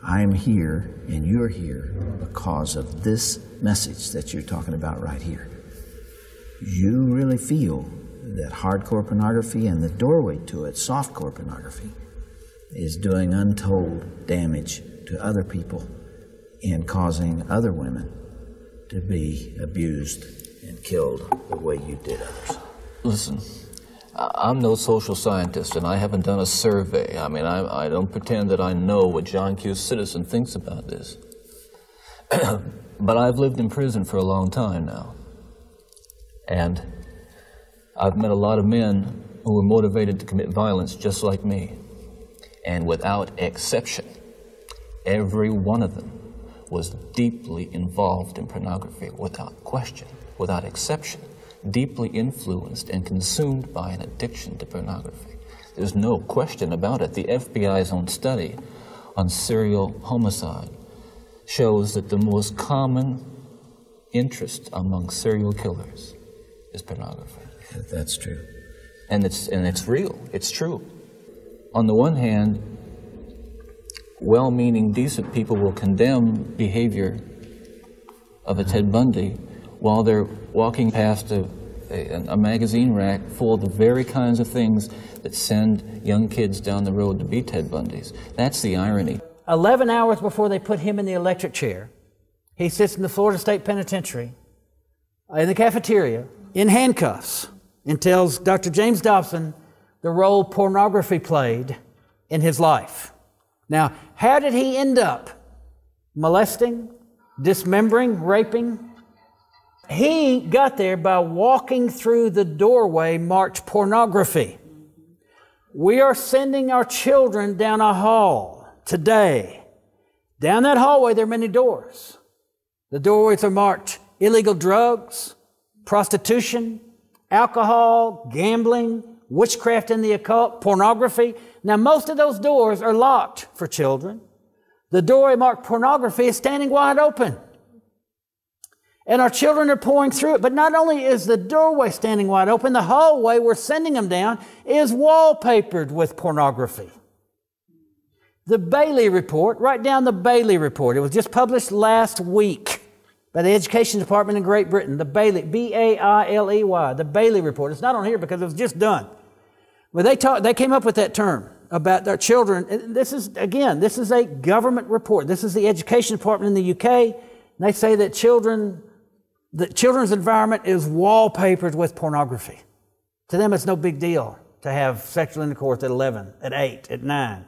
I'm here and you're here because of this message that you're talking about right here. You really feel that hardcore pornography and the doorway to it, softcore pornography, is doing untold damage to other people and causing other women to be abused and killed the way you did others. Listen, I'm no social scientist and I haven't done a survey. I mean, I, I don't pretend that I know what John Q. Citizen thinks about this. but I've lived in prison for a long time now. And I've met a lot of men who were motivated to commit violence just like me. And without exception, every one of them was deeply involved in pornography without question, without exception, deeply influenced and consumed by an addiction to pornography. There's no question about it. The FBI's own study on serial homicide shows that the most common interest among serial killers is pornography. That's true. And it's, and it's real, it's true. On the one hand, well meaning, decent people will condemn behavior of a Ted Bundy while they're walking past a, a, a, magazine rack full of the very kinds of things that send young kids down the road to be Ted Bundys. That's the irony. 11 hours before they put him in the electric chair, he sits in the Florida State Penitentiary uh, in the cafeteria in handcuffs and tells Dr. James Dobson the role pornography played in his life. Now, how did he end up molesting, dismembering, raping? He got there by walking through the doorway marked pornography. We are sending our children down a hall today. Down that hallway, there are many doors. The doorways are marked illegal drugs, prostitution, alcohol, gambling, witchcraft in the occult, pornography. Now, most of those doors are locked for children. The door marked pornography is standing wide open. And our children are pouring through it. But not only is the doorway standing wide open, the hallway we're sending them down is wallpapered with pornography. The Bailey Report, write down the Bailey Report. It was just published last week by the Education Department in Great Britain, the Bailey, B A I L E Y, the Bailey Report. It's not on here because it was just done. But they, taught, they came up with that term about their children. This is, again, this is a government report. This is the Education Department in the UK. they say that children, the children's environment is wallpapered with pornography. To them, it's no big deal to have sexual intercourse at 11, at 8, at 9,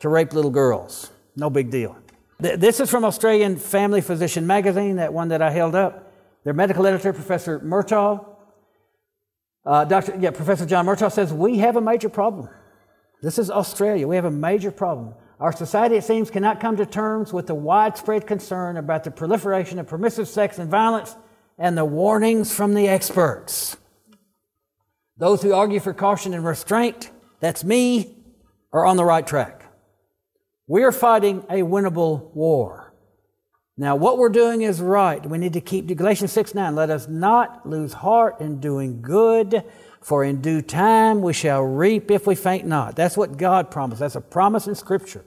to rape little girls. No big deal. This is from Australian Family Physician Magazine, that one that I held up. Their medical editor, Professor Murtagh, uh, Dr. Yeah, Professor John Murtagh says we have a major problem. This is Australia. We have a major problem. Our society, it seems, cannot come to terms with the widespread concern about the proliferation of permissive sex and violence and the warnings from the experts. Those who argue for caution and restraint, that's me, are on the right track. We are fighting a winnable war. Now, what we're doing is right. We need to keep to Galatians 6 9. Let us not lose heart in doing good, for in due time we shall reap if we faint not. That's what God promised. That's a promise in Scripture.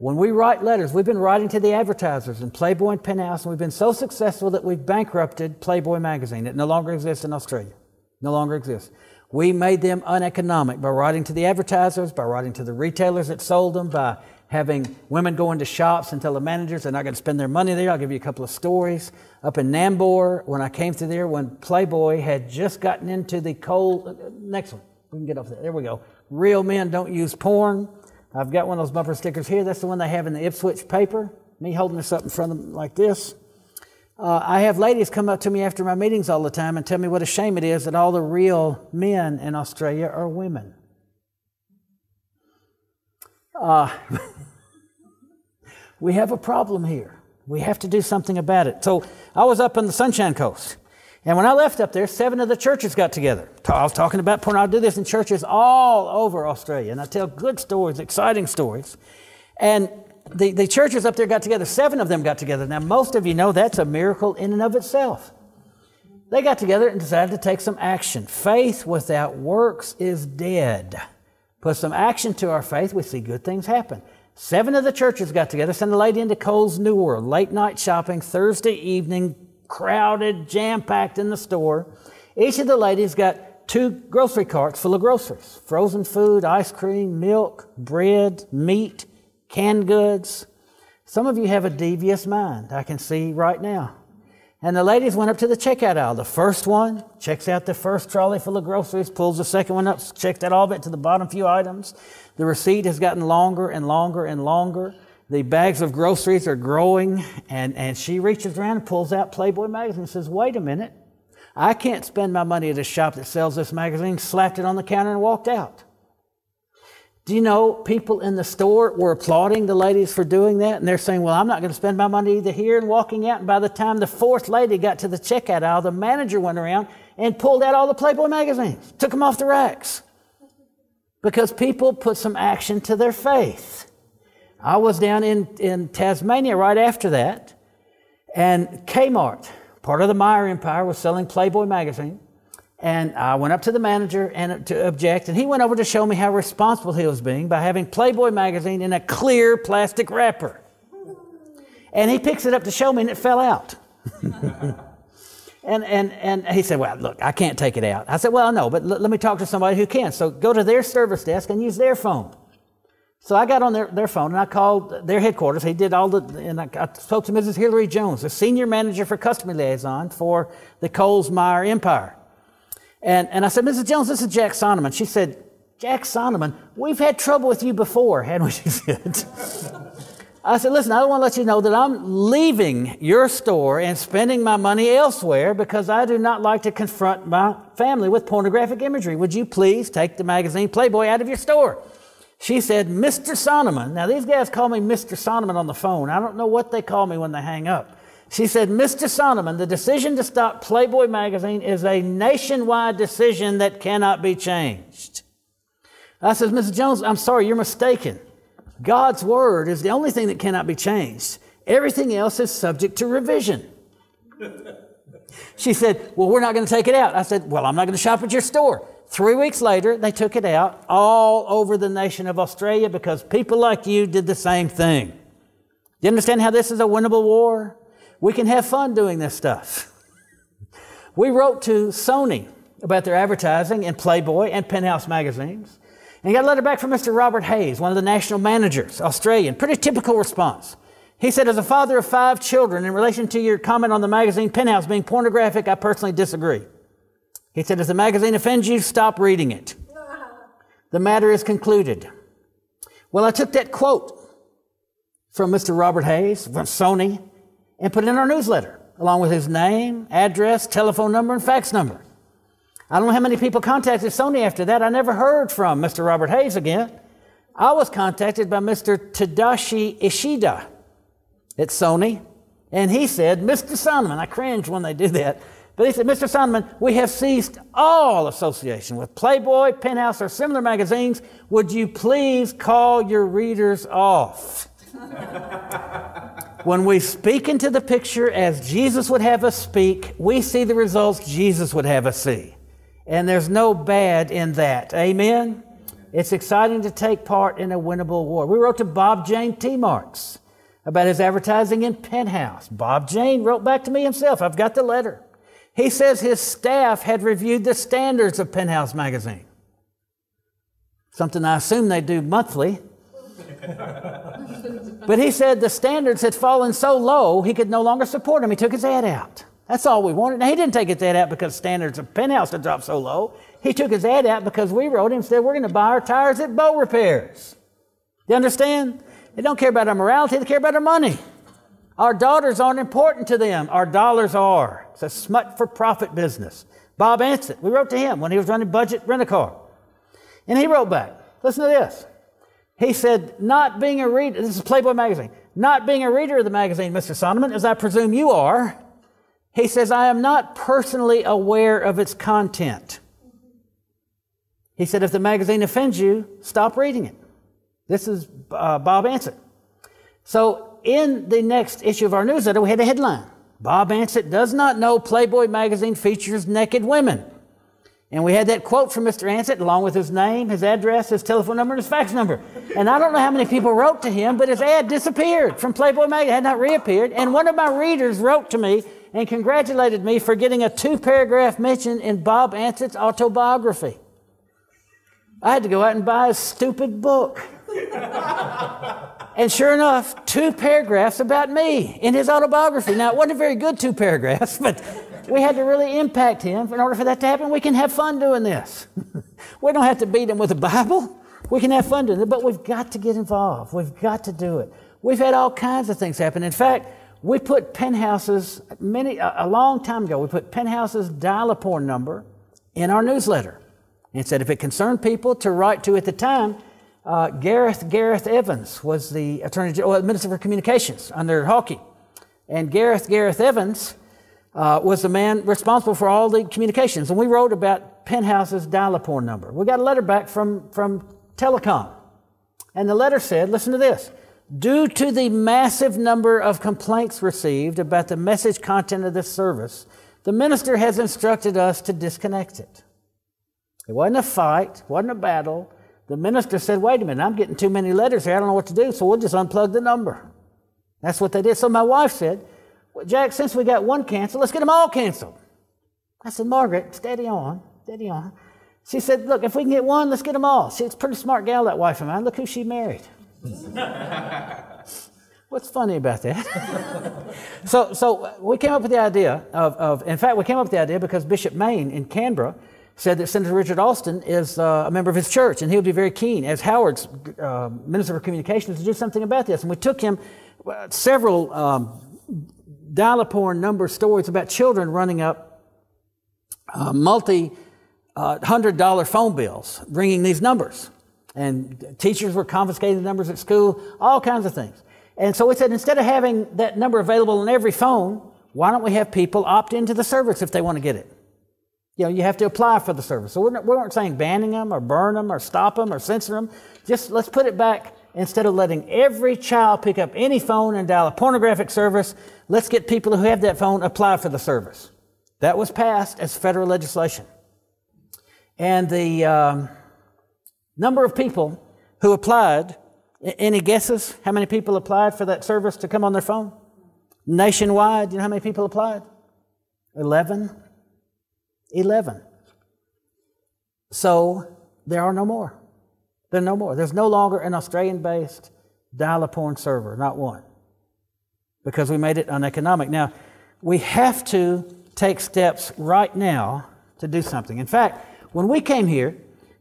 When we write letters, we've been writing to the advertisers in Playboy and Penthouse, and we've been so successful that we've bankrupted Playboy magazine. It no longer exists in Australia. No longer exists. We made them uneconomic by writing to the advertisers, by writing to the retailers that sold them, by having women go into shops and tell the managers they're not going to spend their money there. I'll give you a couple of stories. Up in Nambour, when I came through there, when Playboy had just gotten into the cold, uh, next one, we can get off there. There we go. Real men don't use porn. I've got one of those bumper stickers here. That's the one they have in the Ipswich paper. Me holding this up in front of them like this. Uh, I have ladies come up to me after my meetings all the time and tell me what a shame it is that all the real men in Australia are women. Uh, we have a problem here. We have to do something about it. So I was up on the Sunshine Coast. And when I left up there, seven of the churches got together. I was talking about porn. I do this in churches all over Australia. And I tell good stories, exciting stories. And the, the churches up there got together. Seven of them got together. Now, most of you know that's a miracle in and of itself. They got together and decided to take some action. Faith without works is dead. Put some action to our faith, we see good things happen. Seven of the churches got together, sent a lady into Coles New World, late night shopping, Thursday evening, crowded, jam packed in the store. Each of the ladies got two grocery carts full of groceries frozen food, ice cream, milk, bread, meat, canned goods. Some of you have a devious mind, I can see right now. And the ladies went up to the checkout aisle. The first one checks out the first trolley full of groceries, pulls the second one up, checks out all of it to the bottom few items. The receipt has gotten longer and longer and longer. The bags of groceries are growing, and, and she reaches around and pulls out Playboy magazine and says, Wait a minute. I can't spend my money at a shop that sells this magazine, slapped it on the counter and walked out. Do you know people in the store were applauding the ladies for doing that? And they're saying, Well, I'm not going to spend my money either here and walking out. And by the time the fourth lady got to the checkout aisle, the manager went around and pulled out all the Playboy magazines, took them off the racks. Because people put some action to their faith. I was down in, in Tasmania right after that, and Kmart, part of the Myer Empire, was selling Playboy magazine. And I went up to the manager and to object, and he went over to show me how responsible he was being by having Playboy magazine in a clear plastic wrapper. And he picks it up to show me, and it fell out. and, and, and he said, Well, look, I can't take it out. I said, Well, no, but let me talk to somebody who can. So go to their service desk and use their phone. So I got on their, their phone and I called their headquarters. He did all the, and I, I spoke to Mrs. Hillary Jones, the senior manager for customer liaison for the Coles Myer Empire. And, and I said, Mrs. Jones, this is Jack Sonnemann. She said, Jack Sonnemann, we've had trouble with you before, hadn't we? She said. I said, listen, I don't want to let you know that I'm leaving your store and spending my money elsewhere because I do not like to confront my family with pornographic imagery. Would you please take the magazine Playboy out of your store? She said, Mr. Sonnemann. Now, these guys call me Mr. Sonnemann on the phone. I don't know what they call me when they hang up. She said, Mr. Sonnemann, the decision to stop Playboy magazine is a nationwide decision that cannot be changed. I said, Mrs. Jones, I'm sorry, you're mistaken. God's word is the only thing that cannot be changed. Everything else is subject to revision. She said, Well, we're not going to take it out. I said, Well, I'm not going to shop at your store. Three weeks later, they took it out all over the nation of Australia because people like you did the same thing. Do you understand how this is a winnable war? We can have fun doing this stuff. We wrote to Sony about their advertising in Playboy and Penthouse magazines. And got a letter back from Mr. Robert Hayes, one of the national managers, Australian. Pretty typical response. He said, As a father of five children, in relation to your comment on the magazine Penthouse being pornographic, I personally disagree. He said, If the magazine offends you, stop reading it. The matter is concluded. Well, I took that quote from Mr. Robert Hayes from Sony and put it in our newsletter, along with his name, address, telephone number, and fax number. I don't know how many people contacted Sony after that. I never heard from Mr. Robert Hayes again. I was contacted by Mr. Tadashi Ishida at Sony, and he said, Mr. Sonnemann, I cringe when they do that, but he said, Mr. Sonnemann, we have ceased all association with Playboy, Penthouse, or similar magazines. Would you please call your readers off? when we speak into the picture as Jesus would have us speak, we see the results Jesus would have us see. And there's no bad in that. Amen? It's exciting to take part in a winnable war. We wrote to Bob Jane T-Marts about his advertising in Penthouse. Bob Jane wrote back to me himself. I've got the letter. He says his staff had reviewed the standards of Penthouse magazine. Something I assume they do monthly. but he said the standards had fallen so low he could no longer support them. He took his ad out. That's all we wanted. Now, he didn't take his ad out because standards of Penthouse had dropped so low. He took his ad out because we wrote him and said we're going to buy our tires at Beaurepaires. You understand? They don't care about our morality, they care about our money. Our daughters aren't important to them. Our dollars are. It's a smut for profit business. Bob Ansett, we wrote to him when he was running budget rent a car. And he wrote back, listen to this. He said, not being a reader, this is Playboy magazine, not being a reader of the magazine, Mr. Sonnemann, as I presume you are, he says, I am not personally aware of its content. He said, if the magazine offends you, stop reading it. This is uh, Bob Ansett. So in the next issue of our newsletter, we had a headline. Bob Ansett does not know Playboy magazine features naked women. And we had that quote from Mr. Ansett along with his name, his address, his telephone number, and his fax number. And I don't know how many people wrote to him, but his ad disappeared from Playboy magazine, had not reappeared. And one of my readers wrote to me and congratulated me for getting a two paragraph mention in Bob Ansett's autobiography. I had to go out and buy a stupid book. and sure enough, two paragraphs about me in his autobiography. Now, it wasn't a very good two paragraphs, but we had to really impact him. In order for that to happen, we can have fun doing this. we don't have to beat him with a Bible. We can have fun doing it, but we've got to get involved. We've got to do it. We've had all kinds of things happen. In fact, we put Penthouse's many a long time ago. We put Penthouse's dial-a-porn number in our newsletter and said if it concerned people to write to at the time. Uh, Gareth Gareth Evans was the attorney general, minister for communications under Hawkey, and Gareth Gareth Evans uh, was the man responsible for all the communications. And we wrote about Penthouse's dial-a-porn number. We got a letter back from from Telecom, and the letter said, "Listen to this." Due to the massive number of complaints received about the message content of this service, the minister has instructed us to disconnect it. It wasn't a fight, wasn't a battle. The minister said, wait a minute, I'm getting too many letters here. I don't know what to do, so we'll just unplug the number. That's what they did. So my wife said, well, Jack, since we got one canceled, let's get them all canceled. I said, Margaret, steady on, steady on. She said, look, if we can get one, let's get them all. She's a pretty smart gal, that wife of mine. Look who she married. What's funny about that? so, so we came up with the idea of, of, in fact, we came up with the idea because Bishop Mayne in Canberra said that Senator Richard Alston is uh, a member of his church and he would be very keen, as Howard's uh, Minister for Communications, to do something about this. And we took him uh, several um, dial-a-porn number stories about children running up uh, multi uh, hundred dollar phone bills, ringing these numbers. And teachers were confiscating the numbers at school, all kinds of things. And so we said instead of having that number available on every phone, why don't we have people opt into the service if they want to get it? You know, you have to apply for the service. So we're not, we weren't saying banning them or burn them or stop them or censor them. Just let's put it back instead of letting every child pick up any phone and dial a pornographic service. Let's get people who have that phone apply for the service. That was passed as federal legislation. And the, um, Number of people who applied. Any guesses how many people applied for that service to come on their phone? Nationwide, you know how many people applied? 11. 11. So there are no more. There are no more. There's no longer an Australian based dial a porn server, not one, because we made it uneconomic. Now, we have to take steps right now to do something. In fact, when we came here,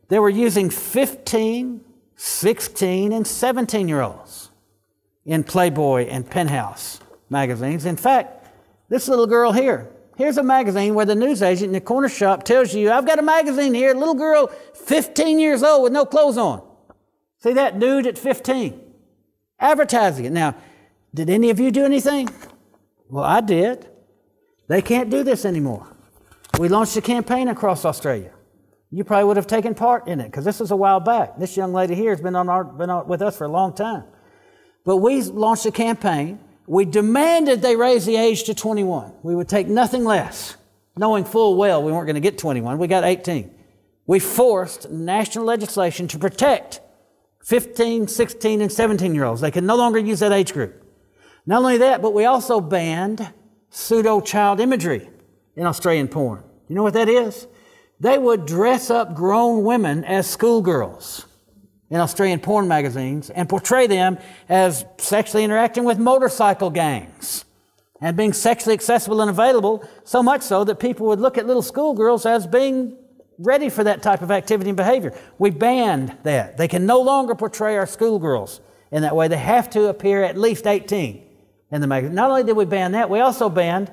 they were using 15, 16, and 17 year olds in Playboy and Penthouse magazines. In fact, this little girl here, here's a magazine where the newsagent in the corner shop tells you, I've got a magazine here, little girl, 15 years old with no clothes on. See that nude at 15? Advertising it. Now, did any of you do anything? Well, I did. They can't do this anymore. We launched a campaign across Australia. You probably would have taken part in it because this was a while back. This young lady here has been on our, been on, with us for a long time. But we launched a campaign. We demanded they raise the age to 21. We would take nothing less, knowing full well we weren't going to get 21. We got 18. We forced national legislation to protect 15, 16, and 17 year olds. They can no longer use that age group. Not only that, but we also banned pseudo child imagery in Australian porn. You know what that is? they would dress up grown women as schoolgirls in Australian porn magazines and portray them as sexually interacting with motorcycle gangs and being sexually accessible and available, so much so that people would look at little schoolgirls as being ready for that type of activity and behavior. We banned that. They can no longer portray our schoolgirls in that way. They have to appear at least 18 in the magazine. Not only did we ban that, we also banned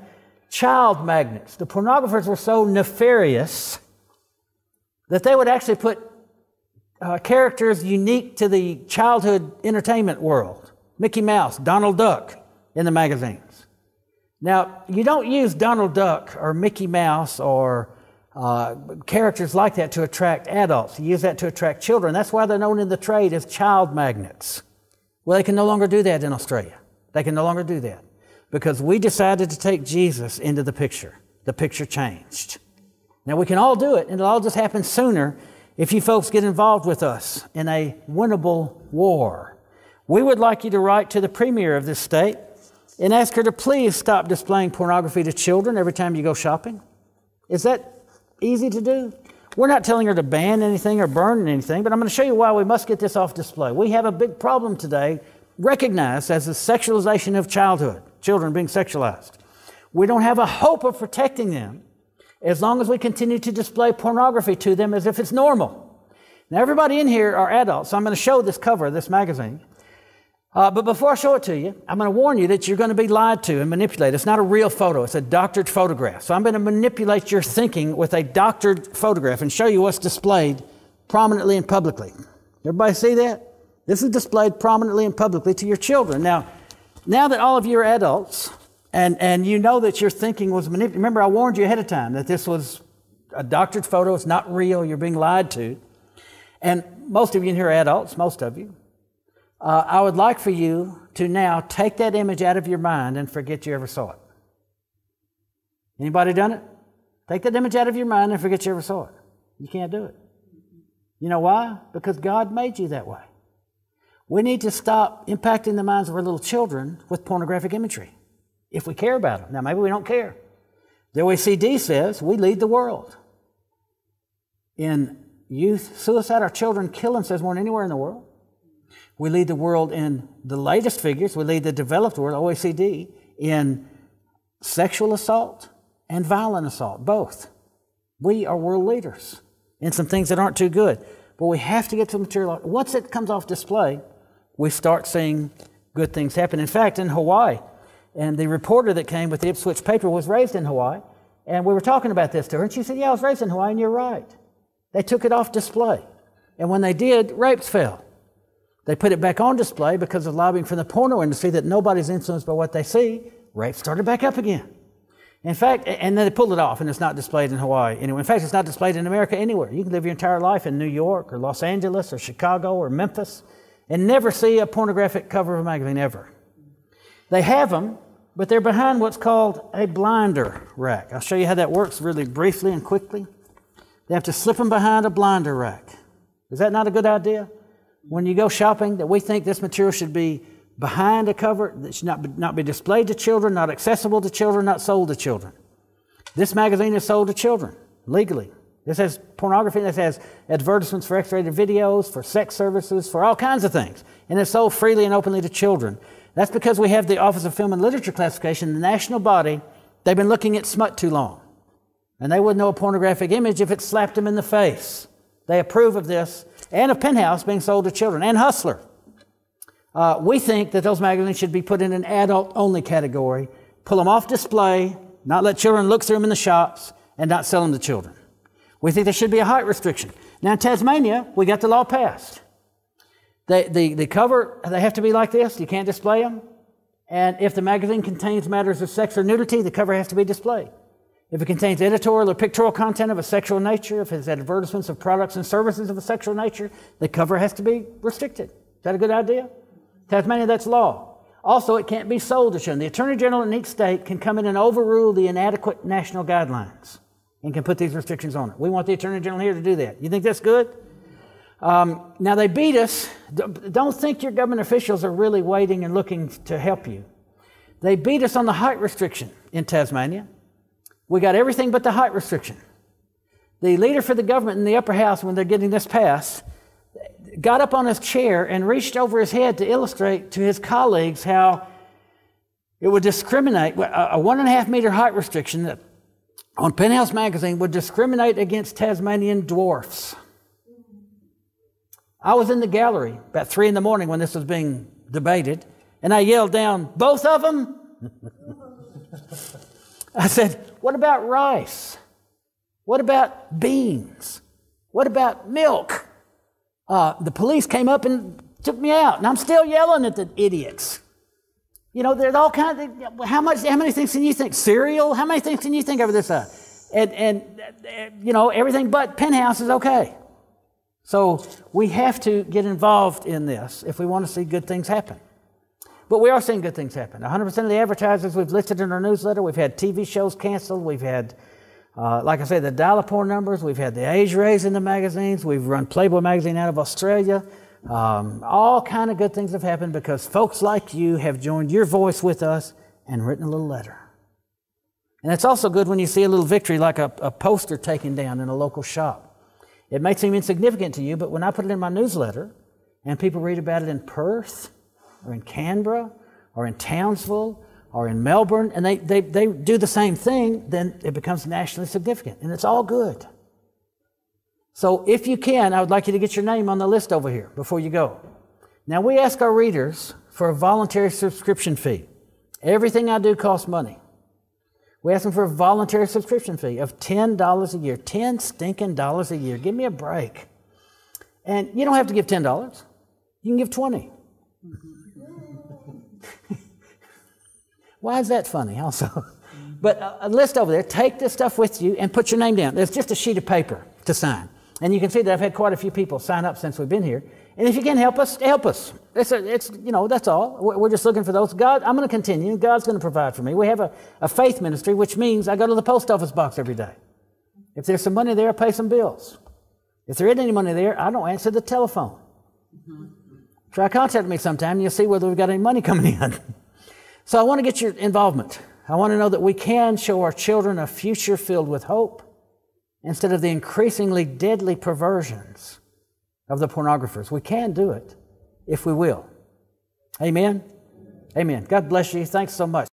child magnets. The pornographers were so nefarious that they would actually put uh, characters unique to the childhood entertainment world Mickey Mouse, Donald Duck in the magazines. Now, you don't use Donald Duck or Mickey Mouse or uh, characters like that to attract adults. You use that to attract children. That's why they're known in the trade as child magnets. Well, they can no longer do that in Australia. They can no longer do that because we decided to take Jesus into the picture. The picture changed. Now, we can all do it, and it'll all just happen sooner if you folks get involved with us in a winnable war. We would like you to write to the premier of this state and ask her to please stop displaying pornography to children every time you go shopping. Is that easy to do? We're not telling her to ban anything or burn anything, but I'm going to show you why we must get this off display. We have a big problem today, recognized as the sexualization of childhood, children being sexualized. We don't have a hope of protecting them as long as we continue to display pornography to them as if it's normal. Now, everybody in here are adults, so I'm going to show this cover of this magazine. Uh, but before I show it to you, I'm going to warn you that you're going to be lied to and manipulated. It's not a real photo, it's a doctored photograph. So I'm going to manipulate your thinking with a doctored photograph and show you what's displayed prominently and publicly. Everybody see that? This is displayed prominently and publicly to your children. Now, now that all of you are adults and, and you know that your thinking was manipulated, remember I warned you ahead of time that this was a doctored photo, it's not real, you're being lied to. And most of you in here are adults, most of you. Uh, I would like for you to now take that image out of your mind and forget you ever saw it. Anybody done it? Take that image out of your mind and forget you ever saw it. You can't do it. You know why? Because God made you that way. We need to stop impacting the minds of our little children with pornographic imagery if we care about them. Now, maybe we don't care. The OECD says we lead the world. In youth suicide, our children kill themselves more than anywhere in the world. We lead the world in the latest figures. We lead the developed world, OECD, in sexual assault and violent assault, both. We are world leaders in some things that aren't too good. But we have to get to the material. Once it comes off display, we start seeing good things happen. In fact, in Hawaii, and the reporter that came with the Ipswich paper was raised in Hawaii, and we were talking about this to her, and she said, Yeah, I was raised in Hawaii, and you're right. They took it off display. And when they did, rapes fell. They put it back on display because of lobbying from the porno industry that nobody's influenced by what they see. Rape started back up again. In fact, and then they pulled it off and it's not displayed in Hawaii anyway. In fact, it's not displayed in America anywhere. You can live your entire life in New York or Los Angeles or Chicago or Memphis and never see a pornographic cover of a magazine ever. They have them, but they're behind what's called a blinder rack. I'll show you how that works really briefly and quickly. They have to slip them behind a blinder rack. Is that not a good idea? when you go shopping that we think this material should be behind a cover, that should not be, not be displayed to children, not accessible to children, not sold to children. This magazine is sold to children legally. This has pornography, this has advertisements for X rated videos, for sex services, for all kinds of things. And it's sold freely and openly to children. That's because we have the Office of Film and Literature Classification, the national body. They've been looking at smut too long. And they wouldn't know a pornographic image if it slapped them in the face. They approve of this and of Penthouse being sold to children and Hustler. Uh, we think that those magazines should be put in an adult only category, pull them off display, not let children look through them in the shops, and not sell them to children. We think there should be a height restriction. Now, in Tasmania, we got the law passed. The, the, the cover, they have to be like this. You can't display them. And if the magazine contains matters of sex or nudity, the cover has to be displayed. If it contains editorial or pictorial content of a sexual nature, if it's advertisements of products and services of a sexual nature, the cover has to be restricted. Is that a good idea? Tasmania, that's law. Also, it can't be sold to children. The Attorney General in each state can come in and overrule the inadequate national guidelines and can put these restrictions on it. We want the Attorney General here to do that. You think that's good? Um, now, they beat us. Don't think your government officials are really waiting and looking to help you. They beat us on the height restriction in Tasmania. We got everything but the height restriction. The leader for the government in the upper house, when they're getting this passed, got up on his chair and reached over his head to illustrate to his colleagues how it would discriminate, a one and a half meter height restriction on Penthouse Magazine would discriminate against Tasmanian dwarfs. I was in the gallery about three in the morning when this was being debated, and I yelled down, Both of them? I said, What about rice? What about beans? What about milk? Uh, the police came up and took me out, and I'm still yelling at the idiots. You know, there's all kinds of, how much, how many things can you think? Cereal? How many things can you think over this side? And, and, you know, everything but penthouse is okay. So we have to get involved in this if we want to see good things happen. But we are seeing good things happen. 100% of the advertisers we've listed in our newsletter, we've had TV shows canceled, we've had, uh, like I said, the dial-a-porn numbers, we've had the age raise in the magazines, we've run Playboy magazine out of Australia. Um, all kind of good things have happened because folks like you have joined your voice with us and written a little letter. And it's also good when you see a little victory like a, a poster taken down in a local shop. It may seem insignificant to you, but when I put it in my newsletter and people read about it in Perth or in Canberra or in Townsville or in Melbourne and they, they, they do the same thing, then it becomes nationally significant and it's all good. So if you can, I would like you to get your name on the list over here before you go. Now we ask our readers for a voluntary subscription fee. Everything I do costs money. We ask them for a voluntary subscription fee of $10 a year. 10 stinking dollars a year. Give me a break. And you don't have to give $10. You can give 20. Why is that funny also? But a list over there, take this stuff with you and put your name down. There's just a sheet of paper to sign. And you can see that I've had quite a few people sign up since we've been here. And if you can help us, help us. It's, a, it's you know, that's all. We're just looking for those. God, I'm going to continue. God's going to provide for me. We have a, a faith ministry, which means I go to the post office box every day. If there's some money there, I pay some bills. If there isn't any money there, I don't answer the telephone. Try contact me sometime, and you'll see whether we've got any money coming in. so I want to get your involvement. I want to know that we can show our children a future filled with hope instead of the increasingly deadly perversions of the pornographers. We can do it if we will. Amen. Amen. God bless you. Thanks so much.